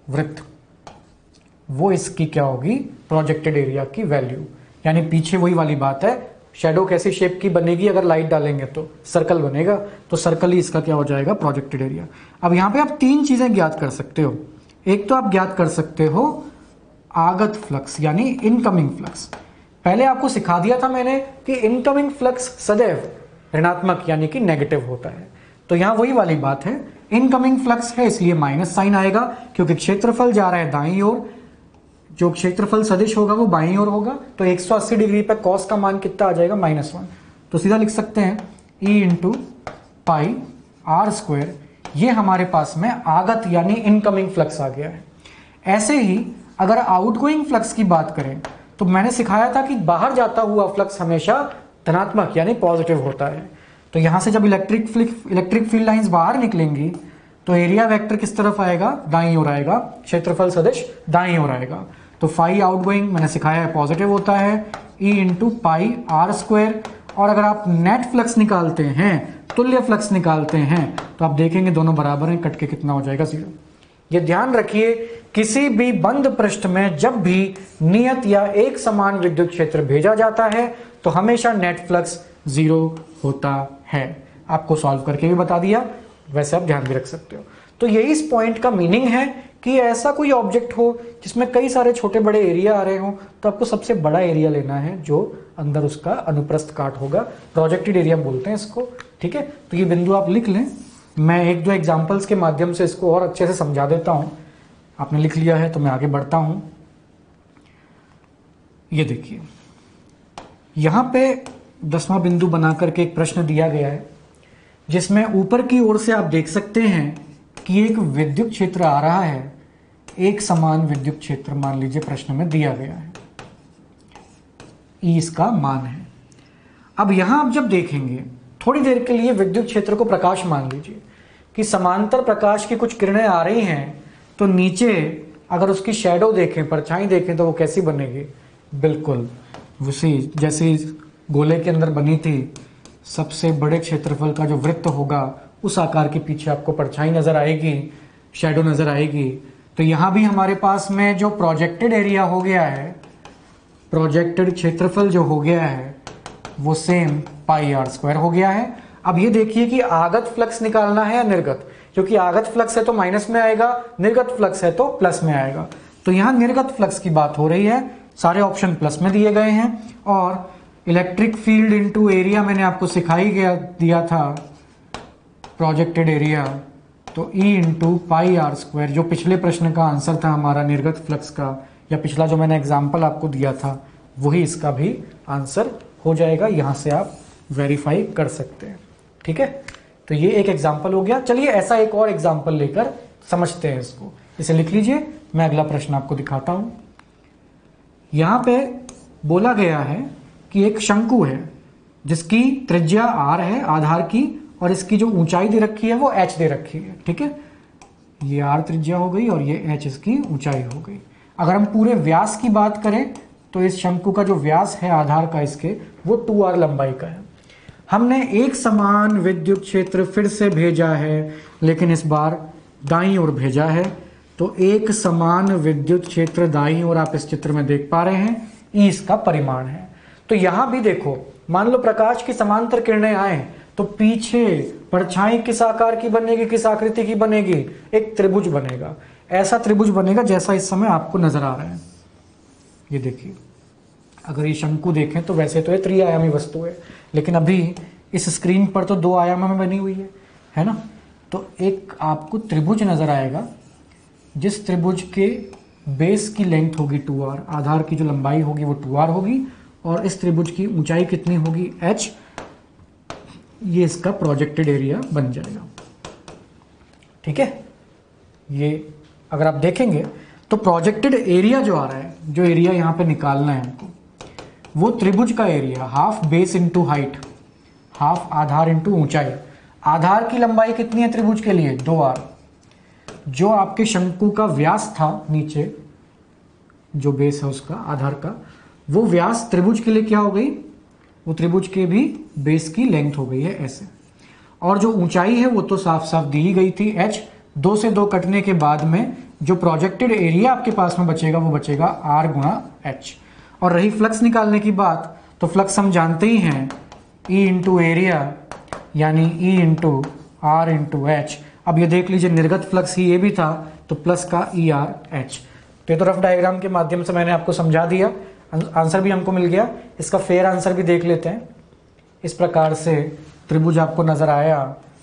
A: वृत्त। वो इसकी क्या होगी? प्रोजेक्टेड एरिया की वैल्यू यानी पीछे वही वाली बात है। शेडो कैसी शेप की बनेगी? अगर लाइट डालेंगे तो। सर्कल बनेगा। तो सर्कल ही इसका क्या हो जाएगा? प्रोजेक्टेड एरिया अब यहाँ पे आप तीन चीज़ें ज्ञात कर सकते हो। एक तो आप ज्ञात कर सकते हो आगत फ्लक्स यानी इनकमिंग फ्लक्स पहले आपको सिखा दिया था मैंने कि इनकमिंग फ्लक्स सदैव ऋणात्मक, यानी कि नेगेटिव होता है। तो यहाँ वही वाली बात है। इनकमिंग फ्लक्स है, इसलिए माइनस साइन आएगा, क्योंकि क्षेत्रफल जा रहा है दाई ओर। जो क्षेत्रफल सदिश होगा, वो बाई ओर होगा तो 180 डिग्री पर कॉस का मान कितना आ जाएगा? माइनस वन तो सीधा लिख सकते हैं E into pi R square ये हमारे पास में आगत यानी इनकमिंग फ्लक्स आ गया है। ऐसे ही, अगर आउटगोइंग फ्लक्स की बात करें तो मैंने सिखाया था कि बाहर जाता हुआ फ्लक्स हमेशा धनात्मक यानी पॉजिटिव होता है। तो यहाँ से जब electric flick electric field lines बाहर निकलेंगी तो एरिया वेक्टर किस तरफ़ आएगा? दाई ओर आएगा। क्षेत्रफल सदिश दाई ओर आएगा। तो फाई आउटगोइंग मैंने सिखाया है पॉजिटिव होता है। E into pi R square और अगर आप नेट फ्लक्स निकालते हैं, तुल्य फ्लक्स निकालते हैं तो आप देखेंगे दोनों बराबर हैं कट के कितना हो जाएगा ज़ीरो ये ध्यान रखिए, किसी भी बंद पृष्ठ में जब भी नियत या एक समान विद्युत क्षेत्र भेजा जाता है तो हमेशा नेट फ्लक्स ज़ीरो होता है। आपको सॉल्व करके भी बता दिया, वैसे आप ध्यान भी रख सकते हो। तो यही इस पॉइंट का मीनिंग है कि ऐसा कोई ऑब्जेक्ट हो जिसमें कई सारे छोटे बड़े एरिया आ रहे हो तो आपको सबसे बड़ा एरिया लेना है जो अंदर उसका अनुप्रस्थ काट होगा। प्रोजेक्टेड एरिया बोलते हैं इसको, ठीक है? तो ये बिंदु आप लिख लें। मैं एक दो एग्जाम्पल्स के माध्यम से इसको और अच्छे से समझा देता हूँ। आपने लिख लिया है तो मैं आगे बढ़ता हूँ। ये देखिए, यहाँ पे दसवां बिंदु बना करके एक प्रश्न दिया गया है, जिसमें ऊपर की ओर से आप देख सकते हैं कि एक विद्युत क्षेत्र आ रहा है, एक समान विद्युत क्षेत्र मान लीजिए प्रश्न में दिया गया है। ई इसका मान है। अब यहाँ आप जब देखेंगे, थोड़ी देर के लिए विद्युत क्षेत्र को प्रकाश मान लीजिए कि समांतर प्रकाश की कुछ किरणें आ रही हैं तो नीचे अगर उसकी शेडो देखें, परछाई देखें तो वो कैसी बनेगी? बिल्कुल उसी जैसे गोले के अंदर बनी थी, सबसे बड़े क्षेत्रफल का जो वृत्त होगा, उस आकार के पीछे आपको परछाई नज़र आएगी शेडो नज़र आएगी। तो यहाँ भी हमारे पास में जो प्रोजेक्टेड एरिया हो गया है प्रोजेक्टेड क्षेत्रफल जो हो गया है, वो सेम पाई आर स्क्वायर हो गया है। अब ये देखिए कि आगत फ्लक्स निकालना है या निर्गत? क्योंकि आगत फ्लक्स है तो माइनस में आएगा, निर्गत फ्लक्स है तो प्लस में आएगा। तो यहाँ निर्गत फ्लक्स की बात हो रही है, सारे ऑप्शन प्लस में दिए गए हैं, और इलेक्ट्रिक फ़ील्ड इनटू एरिया मैंने आपको सिखाई गया, दिया था प्रोजेक्टेड एरिया तो E into pi R square जो पिछले प्रश्न का आंसर था हमारा निर्गत फ्लक्स का, या पिछला जो मैंने एग्ज़ाम्पल आपको दिया था, वही इसका भी आंसर हो जाएगा, यहाँ से आप वेरीफाई कर सकते हैं। ठीक है? तो ये एक एग्ज़ाम्पल हो गया। चलिए ऐसा एक और एग्ज़ाम्पल लेकर समझते हैं इसको। इसे लिख लीजिए, मैं अगला प्रश्न आपको दिखाता हूँ। यहाँ पे बोला गया है कि एक शंकु है, जिसकी त्रिज्या आर है, आधार की, और इसकी जो ऊंचाई दे रखी है वो एच दे रखी है, ठीक है? ये आर त्रिज्या हो गई और ये एच इसकी ऊंचाई हो गई। अगर हम पूरे व्यास की बात करें तो इस शंकु का जो व्यास है, आधार का इसके, वो टू आर लंबाई का है। हमने एक समान विद्युत क्षेत्र फिर से भेजा है, लेकिन इस बार दाई ओर भेजा है तो एक समान विद्युत क्षेत्र दाई ओर आप इस चित्र में देख पा रहे हैं, ई इसका परिमाण है। तो यहाँ भी देखो, मान लो प्रकाश की समांतर किरणें आए तो पीछे परछाई किस आकार की बनेगी, किस आकृति की बनेगी? एक त्रिभुज बनेगा। ऐसा त्रिभुज बनेगा जैसा इस समय आपको नज़र आ रहा है। ये देखिए, अगर ये शंकु देखें तो वैसे तो ये त्रिआयामी वस्तु है, लेकिन अभी इस स्क्रीन पर तो दो आयाम में बनी हुई है है ना? तो एक आपको त्रिभुज नज़र आएगा, जिस त्रिभुज के बेस की लेंथ होगी टू आर आधार की जो लंबाई होगी वो टू आर होगी और इस त्रिभुज की ऊंचाई कितनी होगी एच ये इसका प्रोजेक्टेड एरिया बन जाएगा। ठीक है? ये अगर आप देखेंगे तो प्रोजेक्टेड एरिया जो आ रहा है, जो एरिया यहाँ पे निकालना है हमको, वो त्रिभुज का area half base into height half आधार इंटू ऊंचाई। आधार की लंबाई कितनी है त्रिभुज के लिए? दो आर जो आपके शंकु का व्यास था नीचे, जो बेस है उसका, आधार का वो व्यास त्रिभुज के लिए क्या हो गई? वो त्रिभुज के भी बेस की लेंथ हो गई है, ऐसे। और जो ऊंचाई है, वो तो साफ़ साफ़ दी ही गई थी एच दो से दो कटने के बाद में जो प्रोजेक्टेड एरिया आपके पास में बचेगा, वो बचेगा आर गुणा एच और रही फ्लक्स निकालने की बात तो फ्लक्स हम जानते ही हैं ई इंटू एरिया यानी E into R into H अब ये देख लीजिए, निर्गत फ्लक्स ही ये भी था तो प्लस का ई आर एच तो ये तो रफ डायग्राम के माध्यम से मैंने आपको समझा दिया। आंसर भी हमको मिल गया। इसका फेयर आंसर भी देख लेते हैं। इस प्रकार से त्रिभुज आपको नज़र आया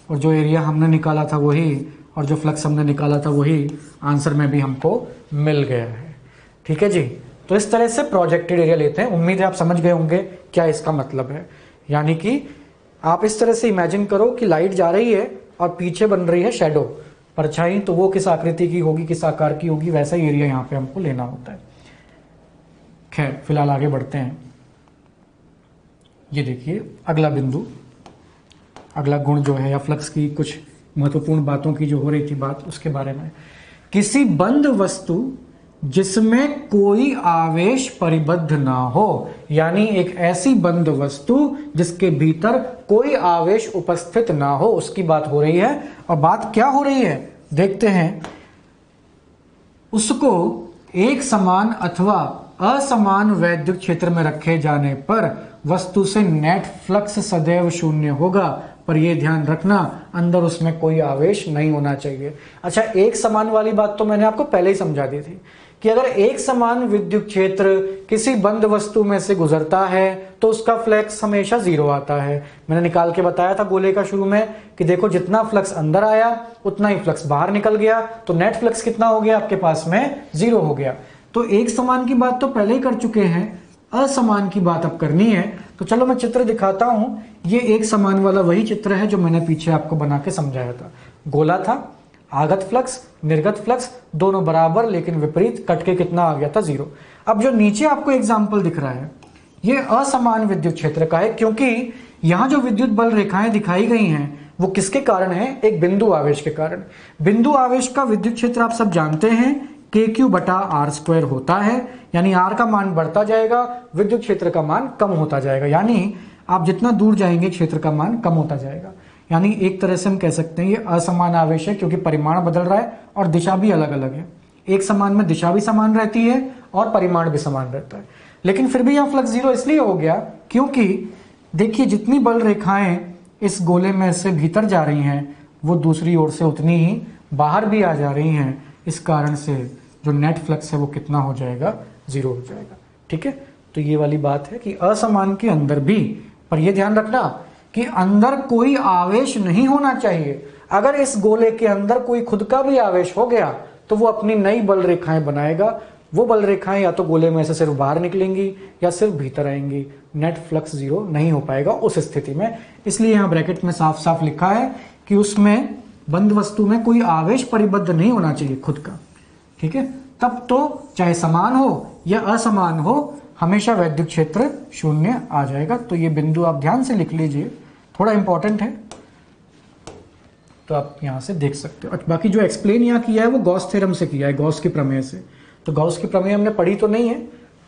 A: और जो एरिया हमने निकाला था वही और जो फ्लक्स हमने निकाला था वही आंसर में भी हमको मिल गया है। ठीक है जी? तो इस तरह से प्रोजेक्टेड एरिया लेते हैं। उम्मीद है आप समझ गए होंगे क्या इसका मतलब है। यानी कि आप इस तरह से इमेजिन करो कि लाइट जा रही है और पीछे बन रही है शेडो परछाई तो वो किस आकृति की होगी, किस आकार की होगी, वैसा ही एरिया यहाँ पे हमको लेना होता है। खैर, फ़िलहाल आगे बढ़ते हैं। ये देखिए, अगला बिंदु। अगला गुण जो है या फ्लक्स की कुछ महत्वपूर्ण बातों की जो हो रही थी बात, उसके बारे में। किसी बंद वस्तु जिसमें कोई आवेश परिबद्ध ना हो, यानी एक ऐसी बंद वस्तु जिसके भीतर कोई आवेश उपस्थित ना हो, उसकी बात हो रही है। और बात क्या हो रही है? देखते हैं। उसको एक समान अथवा असमान वैद्युत क्षेत्र में रखे जाने पर वस्तु से नेट फ्लक्स सदैव शून्य होगा, पर यह ध्यान रखना, अंदर उसमें कोई आवेश नहीं होना चाहिए। अच्छा एक समान वाली बात तो मैंने आपको पहले ही समझा दी थी, कि अगर एक समान विद्युत क्षेत्र किसी बंद वस्तु में से गुजरता है तो उसका फ्लक्स हमेशा ज़ीरो आता है। मैंने निकाल के बताया था गोले का शुरू में, कि देखो, जितना फ्लक्स अंदर आया, उतना ही फ्लक्स बाहर निकल गया तो नेट फ्लक्स कितना हो गया आपके पास में? ज़ीरो हो गया। तो एक समान की बात तो पहले ही कर चुके हैं, असमान की बात अब करनी है। तो चलो मैं चित्र दिखाता हूँ। ये एक समान वाला वही चित्र है जो मैंने पीछे आपको बना के समझाया था। गोला था, आगत फ्लक्स, निर्गत फ्लक्स, दोनों बराबर लेकिन विपरीत, कट के कितना आ गया था ज़ीरो। अब जो नीचे आपको एग्ज़ाम्पल दिख रहा है, ये असमान विद्युत क्षेत्र का है, क्योंकि यहाँ जो विद्युत बल रेखाएँ दिखाई गई हैं, वो किसके कारण है? एक बिंदु आवेश के कारण। बिंदु आवेश का विद्युत क्षेत्र आप सब जानते हैं के क्यू बटा आर स्क्वायर होता है, यानी आर का मान बढ़ता जाएगा, विद्युत क्षेत्र का मान कम होता जाएगा, यानी आप जितना दूर जाएँगे, क्षेत्र का मान कम होता जाएगा। यानी एक तरह से हम कह सकते हैं ये असमान आवेश है, क्योंकि परिमाण बदल रहा है और दिशा भी अलग अलग है। एक समान में दिशा भी समान रहती है और परिमाण भी समान रहता है। लेकिन फिर भी यहाँ फ्लक्स ज़ीरो इसलिए हो गया, क्योंकि देखिए जितनी बल रेखाएँ इस गोले में से भीतर जा रही हैं, वो दूसरी ओर से उतनी ही बाहर भी आ जा रही हैं, इस कारण से जो नेट फ्लक्स है वो कितना हो जाएगा? ज़ीरो हो जाएगा। ठीक है? तो ये वाली बात है कि असमान के अंदर भी, पर यह ध्यान रखना कि अंदर कोई आवेश नहीं होना चाहिए। अगर इस गोले के अंदर कोई खुद का भी आवेश हो गया तो वो अपनी नई बल रेखाएँ बनाएगा। वो बल रेखाएँ या तो गोले में से सिर्फ़ बाहर निकलेंगी या सिर्फ़ भीतर आएँगी। नेट फ्लक्स ज़ीरो नहीं हो पाएगा उस स्थिति में। इसलिए यहाँ ब्रैकेट में साफ़ साफ़ लिखा है कि उसमें, बंद वस्तु में कोई आवेश परिबद्ध नहीं होना चाहिए खुद का। ठीक है? तब तो चाहे समान हो या असमान हो, हमेशा वैद्युत क्षेत्र शून्य आ जाएगा। तो ये बिंदु आप ध्यान से लिख लीजिए। थोड़ा इंपॉर्टेंट है। तो आप यहाँ से देख सकते हो। बाकी जो एक्सप्लेन यहाँ किया है, वो गॉस थ्योरम से किया है, गॉस के प्रमेय से। तो गॉस की प्रमेय हमने पढ़ी तो नहीं है,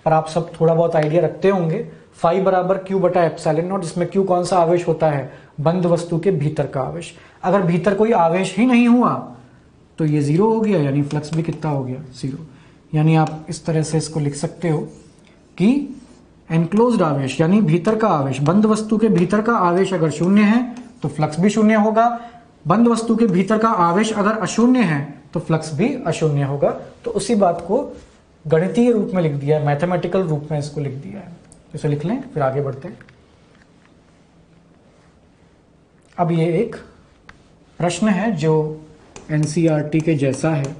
A: पर आप सब थोड़ा बहुत आइडिया रखते होंगे। फाइव बराबर क्यू बटा एप्साइलन नॉट, जिसमें क्यू कौन सा आवेश होता है? बंद वस्तु के भीतर का आवेश। अगर भीतर कोई आवेश ही नहीं हुआ तो ये ज़ीरो हो गया, यानी फ्लक्स भी कितना हो गया? ज़ीरो यानी आप इस तरह से इसको लिख सकते हो कि एनक्लोज आवेश, यानी भीतर का आवेश, बंद वस्तु के भीतर का आवेश अगर शून्य है तो फ्लक्स भी शून्य होगा। बंद वस्तु के भीतर का आवेश अगर अशून्य है तो फ्लक्स भी अशून्य होगा। तो उसी बात को गणितीय रूप में लिख दिया है मैथमेटिकल रूप में इसको लिख दिया है। इसे लिख लें, फिर आगे बढ़ते हैं। अब ये एक प्रश्न है जो एनसीईआरटी के जैसा है।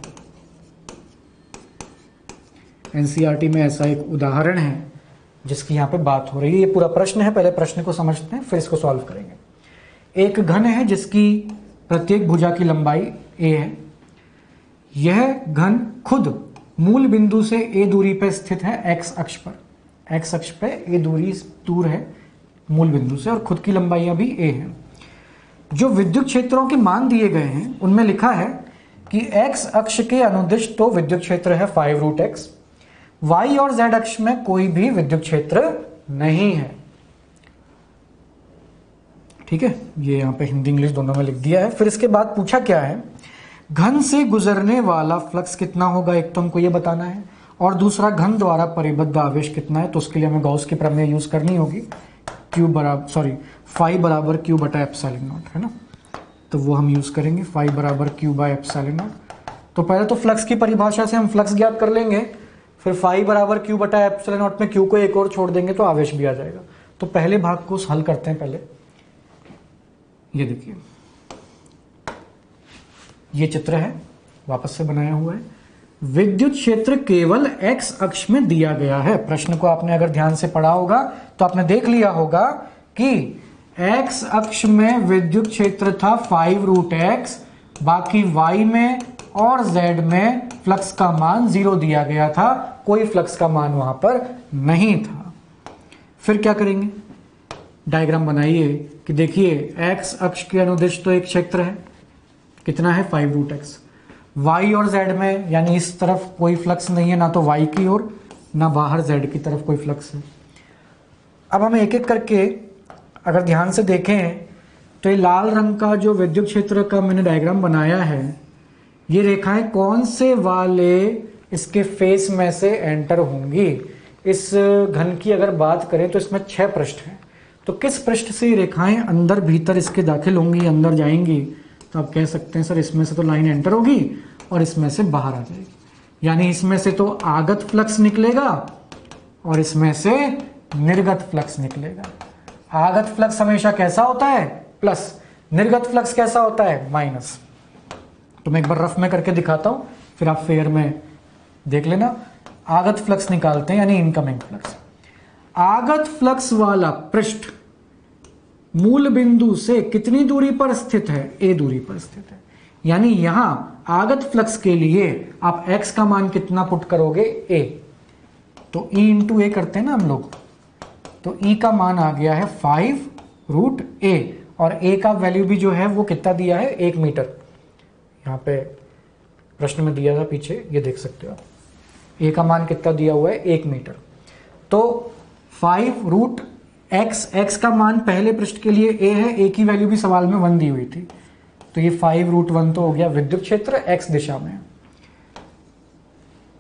A: एनसीईआरटी में ऐसा एक उदाहरण है, जिसकी यहाँ पे बात हो रही है। ये पूरा प्रश्न है, पहले प्रश्न को समझते हैं, फिर इसको सॉल्व करेंगे। एक घन है, जिसकी प्रत्येक भुजा की लंबाई ए है। यह घन खुद मूल बिंदु से ए दूरी पर स्थित है एक्स अक्ष पर। एक्स अक्ष पे ए दूरी दूर है, मूल बिंदु से, और खुद की लंबाई भी ए है। जो विद्युत क्षेत्रों के मान दिए गए हैं, उनमें लिखा है कि एक्स अक्ष के अनुदिश तो विद्युत क्षेत्र है फाइव रूट एक्स वाई और जेड अक्ष में कोई भी विद्युत क्षेत्र नहीं है। ठीक है? ये यहाँ पे हिंदी, इंग्लिश दोनों में लिख दिया है। फिर इसके बाद पूछा क्या है? घन से गुजरने वाला फ्लक्स कितना होगा? एक तो हमको ये बताना है। और दूसरा, घन द्वारा परिबद्ध आवेश कितना है? तो उसके लिए हमें गौस की प्रमेय यूज़ करनी होगी। क्यू बराबर सॉरी फाइव बराबर क्यू बटा एप्साइलिन नॉट है ना? तो वो हम यूज़ करेंगे फाइव बराबर क्यू बाय एप्साइलिन नॉट तो पहले तो फ्लक्स की परिभाषा से हम फ्लक्स ज्ञात कर लेंगे, फिर फाइव बराबर क्यू बटा एप्सिलॉन नॉट में क्यू को एक और छोड़ देंगे तो आवेश भी आ जाएगा। तो पहले भाग को हल करते हैं पहले। ये देखिए, ये चित्र है, वापस से बनाया हुआ है। विद्युत क्षेत्र केवल x अक्ष में दिया गया है। प्रश्न को आपने अगर ध्यान से पढ़ा होगा तो आपने देख लिया होगा कि x अक्ष में विद्युत क्षेत्र था फाइव रूट एक्स बाकी y में और z में फ्लक्स का मान ज़ीरो दिया गया था। कोई फ्लक्स का मान वहाँ पर नहीं था। फिर क्या करेंगे? डायग्राम बनाइए कि देखिए, x अक्ष के अनुदिश तो एक क्षेत्र है। कितना है? फाइव रूट एक्स वाई और जेड में, यानी इस तरफ़ कोई फ्लक्स नहीं है, ना तो वाई की ओर, ना बाहर जेड की तरफ़ कोई फ्लक्स है। अब हम एक एक करके, अगर ध्यान से देखें तो ये लाल रंग का जो विद्युत क्षेत्र का मैंने डायग्राम बनाया है, ये रेखाएँ कौन से वाले इसके फेस में से एंटर होंगी? इस घन की अगर बात करें तो इसमें छह पृष्ठ हैं। तो किस पृष्ठ से ये रेखाएँ अंदर भीतर इसके दाखिल होंगी, अंदर जाएँगी? तो आप कह सकते हैं, सर, इसमें से तो लाइन एंटर होगी और इसमें से बाहर आ जाएगी। यानी इसमें से तो आगत फ्लक्स निकलेगा और इसमें से निर्गत फ्लक्स निकलेगा। आगत फ्लक्स हमेशा कैसा होता है? प्लस। निर्गत फ्लक्स कैसा होता है? माइनस। तो मैं एक बार रफ में करके दिखाता हूँ, फिर आप फेयर में देख लेना। आगत फ्लक्स निकालते हैं, यानी इनकमिंग फ्लक्स। आगत फ्लक्स वाला पृष्ठ मूल बिंदु से कितनी दूरी पर स्थित है? ए दूरी पर स्थित है। यानी यहाँ आगत फ्लक्स के लिए आप x का मान कितना पुट करोगे? A तो e इंटू ए करते हैं ना हम लोग। तो e का मान आ गया है फाइव रूट ए और a का वैल्यू भी जो है वो कितना दिया है? एक मीटर। यहाँ पे प्रश्न में दिया था पीछे, ये देख सकते हो ए का मान कितना दिया हुआ है? एक मीटर। तो फाइव रूट एक्स एक्स का मान पहले पृष्ठ के लिए ए है ए की वैल्यू भी सवाल में वन दी हुई थी। तो ये फाइव रूट वन तो हो गया विद्युत क्षेत्र एक्स दिशा में।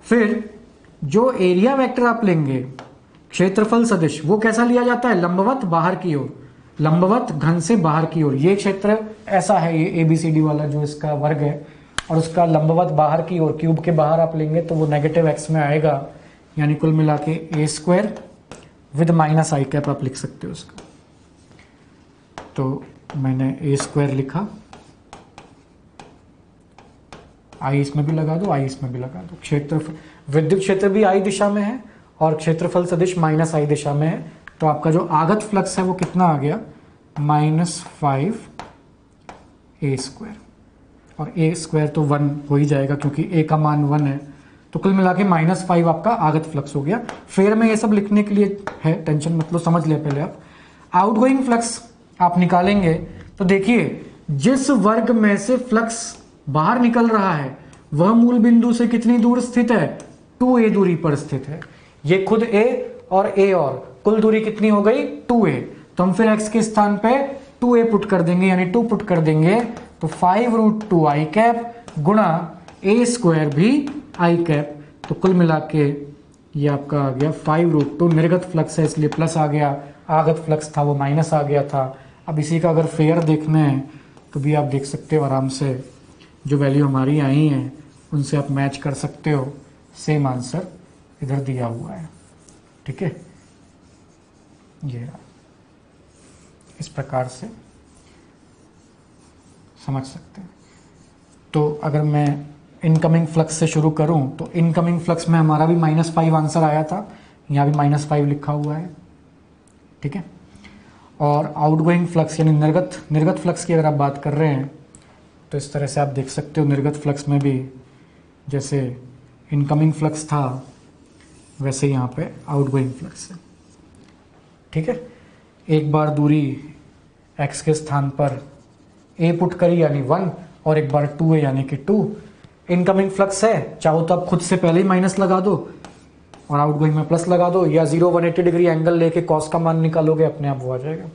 A: फिर, जो एरिया वेक्टर आप लेंगे, क्षेत्रफल सदिश, वो कैसा लिया जाता है? लंबवत बाहर की ओर। लंबवत घन से बाहर की ओर। ये क्षेत्र ऐसा है, ये एबीसीडी वाला जो इसका वर्ग है, और उसका लंबवत बाहर की ओर क्यूब के बाहर आप लेंगे तो वो नेगेटिव एक्स में आएगा, यानी कुल मिला के A square with minus I cap आप लिख सकते हो उसका। तो मैंने ए स्क्वायर लिखा। आई इसमें भी लगा दो, आई इसमें भी लगा दो। क्षेत्र विद्युत क्षेत्र भी आई दिशा में है और क्षेत्रफल सदिश माइनस आई दिशा में है। तो आपका जो आगत फ्लक्स है वो कितना आ गया? Minus five A square. और ए स्क्वायर तो वन हो ही जाएगा क्योंकि ए का मान वन है। तो कुल मिला के माइनस फाइव आपका आगत फ्लक्स हो गया। फिर में ये सब लिखने के लिए है टेंशन मतलब समझ ले पहले आप। आउटगोइंग फ्लक्स आप निकालेंगे तो देखिए, जिस वर्ग में से फ्लक्स बाहर निकल रहा है, वह मूल बिंदु से कितनी दूर स्थित है? टू ए दूरी पर स्थित है। ये खुद ए और ए और, कुल दूरी कितनी हो गई? टू ए तो हम फिर एक्स के स्थान पे टू ए पुट कर देंगे, यानी टू पुट कर देंगे तो five root two I cap गुणा ए स्क्वायर भी आई कैप तो कुल मिला के ये आपका आ गया फाइव रूट टू निर्गत फ्लक्स है, इसलिए प्लस आ गया। आगत फ्लक्स था, वो माइनस आ गया था। अब इसी का अगर फेयर देखना है तो भी आप देख सकते हो आराम से, जो वैल्यू हमारी आई हैं, उनसे आप मैच कर सकते हो। सेम आंसर इधर दिया हुआ है। ठीक है? ये इस प्रकार से समझ सकते हैं। तो अगर मैं इनकमिंग फ्लक्स से शुरू करूँ तो इनकमिंग फ्लक्स में हमारा भी माइनस फाइव आंसर आया था। यहाँ भी माइनस फाइव लिखा हुआ है। ठीक है? और आउटगोइंग फ्लक्स यानी निर्गत निर्गत फ्लक्स की अगर आप बात कर रहे हैं तो इस तरह से आप देख सकते हो निर्गत फ्लक्स में भी जैसे इनकमिंग फ्लक्स था, वैसे यहाँ पे आउटगोइंग फ्लक्स है। ठीक है? एक बार दूरी एक्स के स्थान पर ए पुट करी यानी वन और एक बार टू है यानी कि टू इनकमिंग फ्लक्स है, चाहो तो आप खुद से पहले ही माइनस लगा दो और आउटगोइंग में प्लस लगा दो या zero one eighty degree angle लेके कॉस का मान निकालोगे, अपने आप वो आ जाएगा।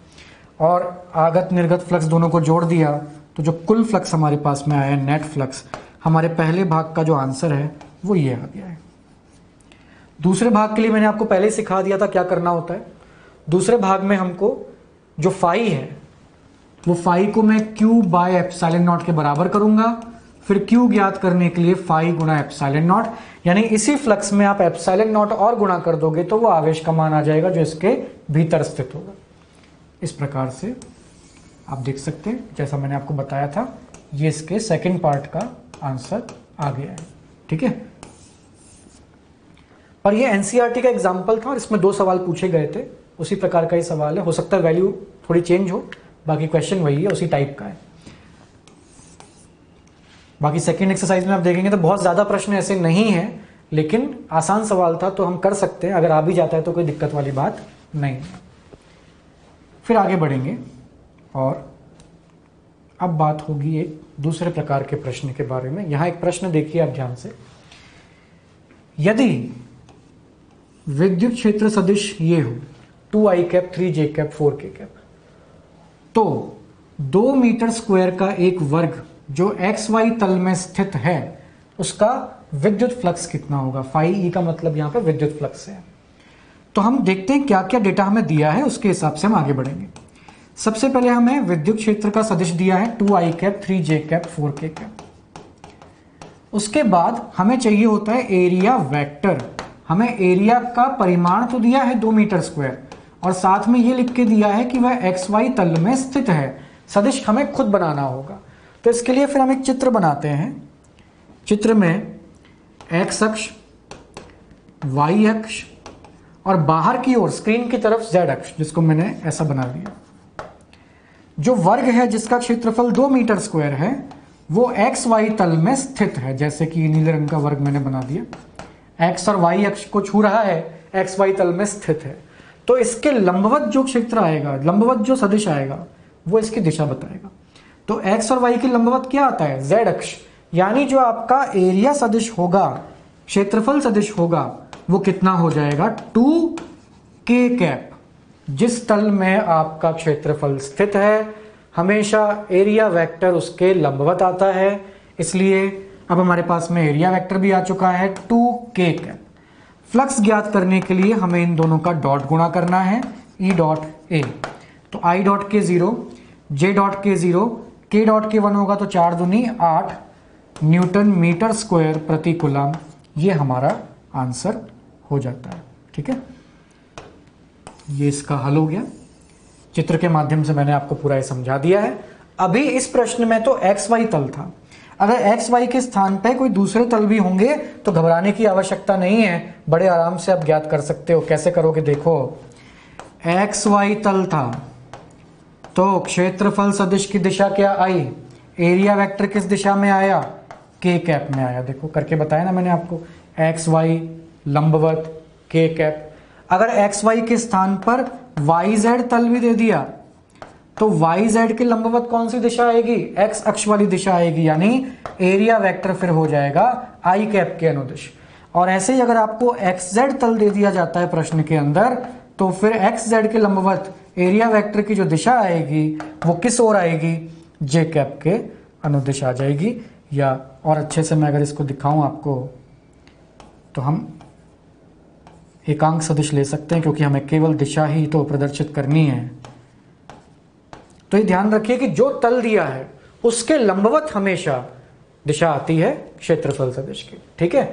A: और आगत निर्गत फ्लक्स दोनों को जोड़ दिया तो जो कुल फ्लक्स हमारे पास में आया नेट फ्लक्स हमारे पहले भाग का जो आंसर है, वो ये आ गया है। दूसरे भाग के लिए मैंने आपको पहले ही सिखा दिया था क्या करना होता है। दूसरे भाग में हमको जो फाई है, वो फाई को मैं क्यू बाय एप्साइलन नॉट के बराबर करूँगा फिर क्यू ज्ञात करने के लिए फाइव गुणा एप्साइलन नॉट यानी इसी फ्लक्स में आप एप्साइलन नॉट और गुणा कर दोगे तो वो आवेश का मान आ जाएगा जो इसके भीतर स्थित होगा। इस प्रकार से आप देख सकते हैं, जैसा मैंने आपको बताया था, ये इसके सेकंड पार्ट का आंसर आ गया है। ठीक है? और ये एनसीईआरटी का एग्ज़ाम्पल था और इसमें दो सवाल पूछे गए थे। उसी प्रकार का ही सवाल है। हो सकता है वैल्यू थोड़ी चेंज हो, बाकी क्वेश्चन वही है, उसी टाइप का है। बाकी सेकेंड एक्सरसाइज में आप देखेंगे तो बहुत ज़्यादा प्रश्न ऐसे नहीं है, लेकिन आसान सवाल था तो हम कर सकते हैं। अगर आ भी जाता है तो कोई दिक्कत वाली बात नहीं। फिर आगे बढ़ेंगे, और अब बात होगी एक दूसरे प्रकार के प्रश्न के बारे में। यहाँ एक प्रश्न देखिए आप ध्यान से। यदि विद्युत क्षेत्र सदिश ये हो, two I cap, three J cap, four K cap तो दो मीटर स्क्वायर का एक वर्ग जो एक्स वाई तल में स्थित है, उसका विद्युत फ्लक्स कितना होगा? फाइव ई का मतलब यहाँ पे विद्युत फ्लक्स है। तो हम देखते हैं क्या क्या डेटा हमें दिया है, उसके हिसाब से हम आगे बढ़ेंगे। सबसे पहले हमें विद्युत क्षेत्र का सदिश दिया है, two I cap, three J cap, four K cap. उसके बाद हमें चाहिए होता है एरिया वेक्टर। हमें एरिया का परिमाण तो दिया है दो मीटर स्क्वायर, और साथ में ये लिख के दिया है कि वह एक्स वाई तल में स्थित है। सदिश हमें खुद बनाना होगा। तो इसके लिए फिर हम एक चित्र बनाते हैं। चित्र में एक्स अक्ष वाई अक्ष और बाहर की ओर, स्क्रीन की तरफ़ जेड अक्ष, जिसको मैंने ऐसा बना दिया। जो वर्ग है, जिसका क्षेत्रफल दो मीटर स्क्वायर है, वो एक्स वाई तल में स्थित है, जैसे कि नीले रंग का वर्ग मैंने बना दिया। एक्स और वाई अक्ष को छू रहा है एक्स वाई तल में स्थित है। तो इसके लंबवत जो क्षेत्र आएगा, लंबवत जो सदिश आएगा, वो इसकी दिशा बताएगा। तो एक्स और वाई की लंबवत क्या आता है? जेड अक्ष। यानी जो आपका एरिया सदिश होगा, क्षेत्रफल सदिश होगा, वो कितना हो जाएगा? टू के कैप जिस तल में आपका क्षेत्रफल स्थित है, हमेशा एरिया वेक्टर उसके लंबवत आता है। इसलिए अब हमारे पास में एरिया वेक्टर भी आ चुका है, टू के कैप फ्लक्स ज्ञात करने के लिए हमें इन दोनों का डॉट गुणा करना है ई डॉट ए तो I dot K zero J dot K zero K dot K one होगा तो चार दुनी आठ न्यूटन मीटर स्क्वायर प्रति कुलाम ये हमारा आंसर हो जाता है, ठीक है? ये इसका हल हो गया। चित्र के माध्यम से मैंने आपको पूरा ये समझा दिया है। अभी इस प्रश्न में तो एक्स वाई तल था। अगर एक्स वाई के स्थान पे कोई दूसरे तल भी होंगे तो घबराने की आवश्यकता नहीं है। बड़े आराम से आप ज्ञात कर सकते हो। कैसे करोगे? देखो। एक्स वाई तल था। तो क्षेत्रफल सदिश की दिशा क्या आई? एरिया वेक्टर किस दिशा में आया? के कैप में आया। देखो, करके बताया ना मैंने आपको। एक्स वाई लंबवत के कैप अगर एक्स वाई के स्थान पर वाई जेड तल भी दे दिया तो वाई जेड की लंबवत कौन सी दिशा आएगी? एक्स अक्ष वाली दिशा आएगी, यानी एरिया वेक्टर फिर हो जाएगा आई कैप के अनुदिश। और ऐसे ही अगर आपको एक्स जेड तल दे दिया जाता है प्रश्न के अंदर तो फिर एक्स जेड के लंबवत एरिया वेक्टर की जो दिशा आएगी, वो किस ओर आएगी? जे कैप के अनुदिश आ जाएगी। या और अच्छे से मैं अगर इसको दिखाऊँ आपको तो हम एकांक सदिश ले सकते हैं, क्योंकि हमें केवल दिशा ही तो प्रदर्शित करनी है। तो ये ध्यान रखिए कि जो तल दिया है, उसके लंबवत हमेशा दिशा आती है क्षेत्रफल सदिश की। ठीक है?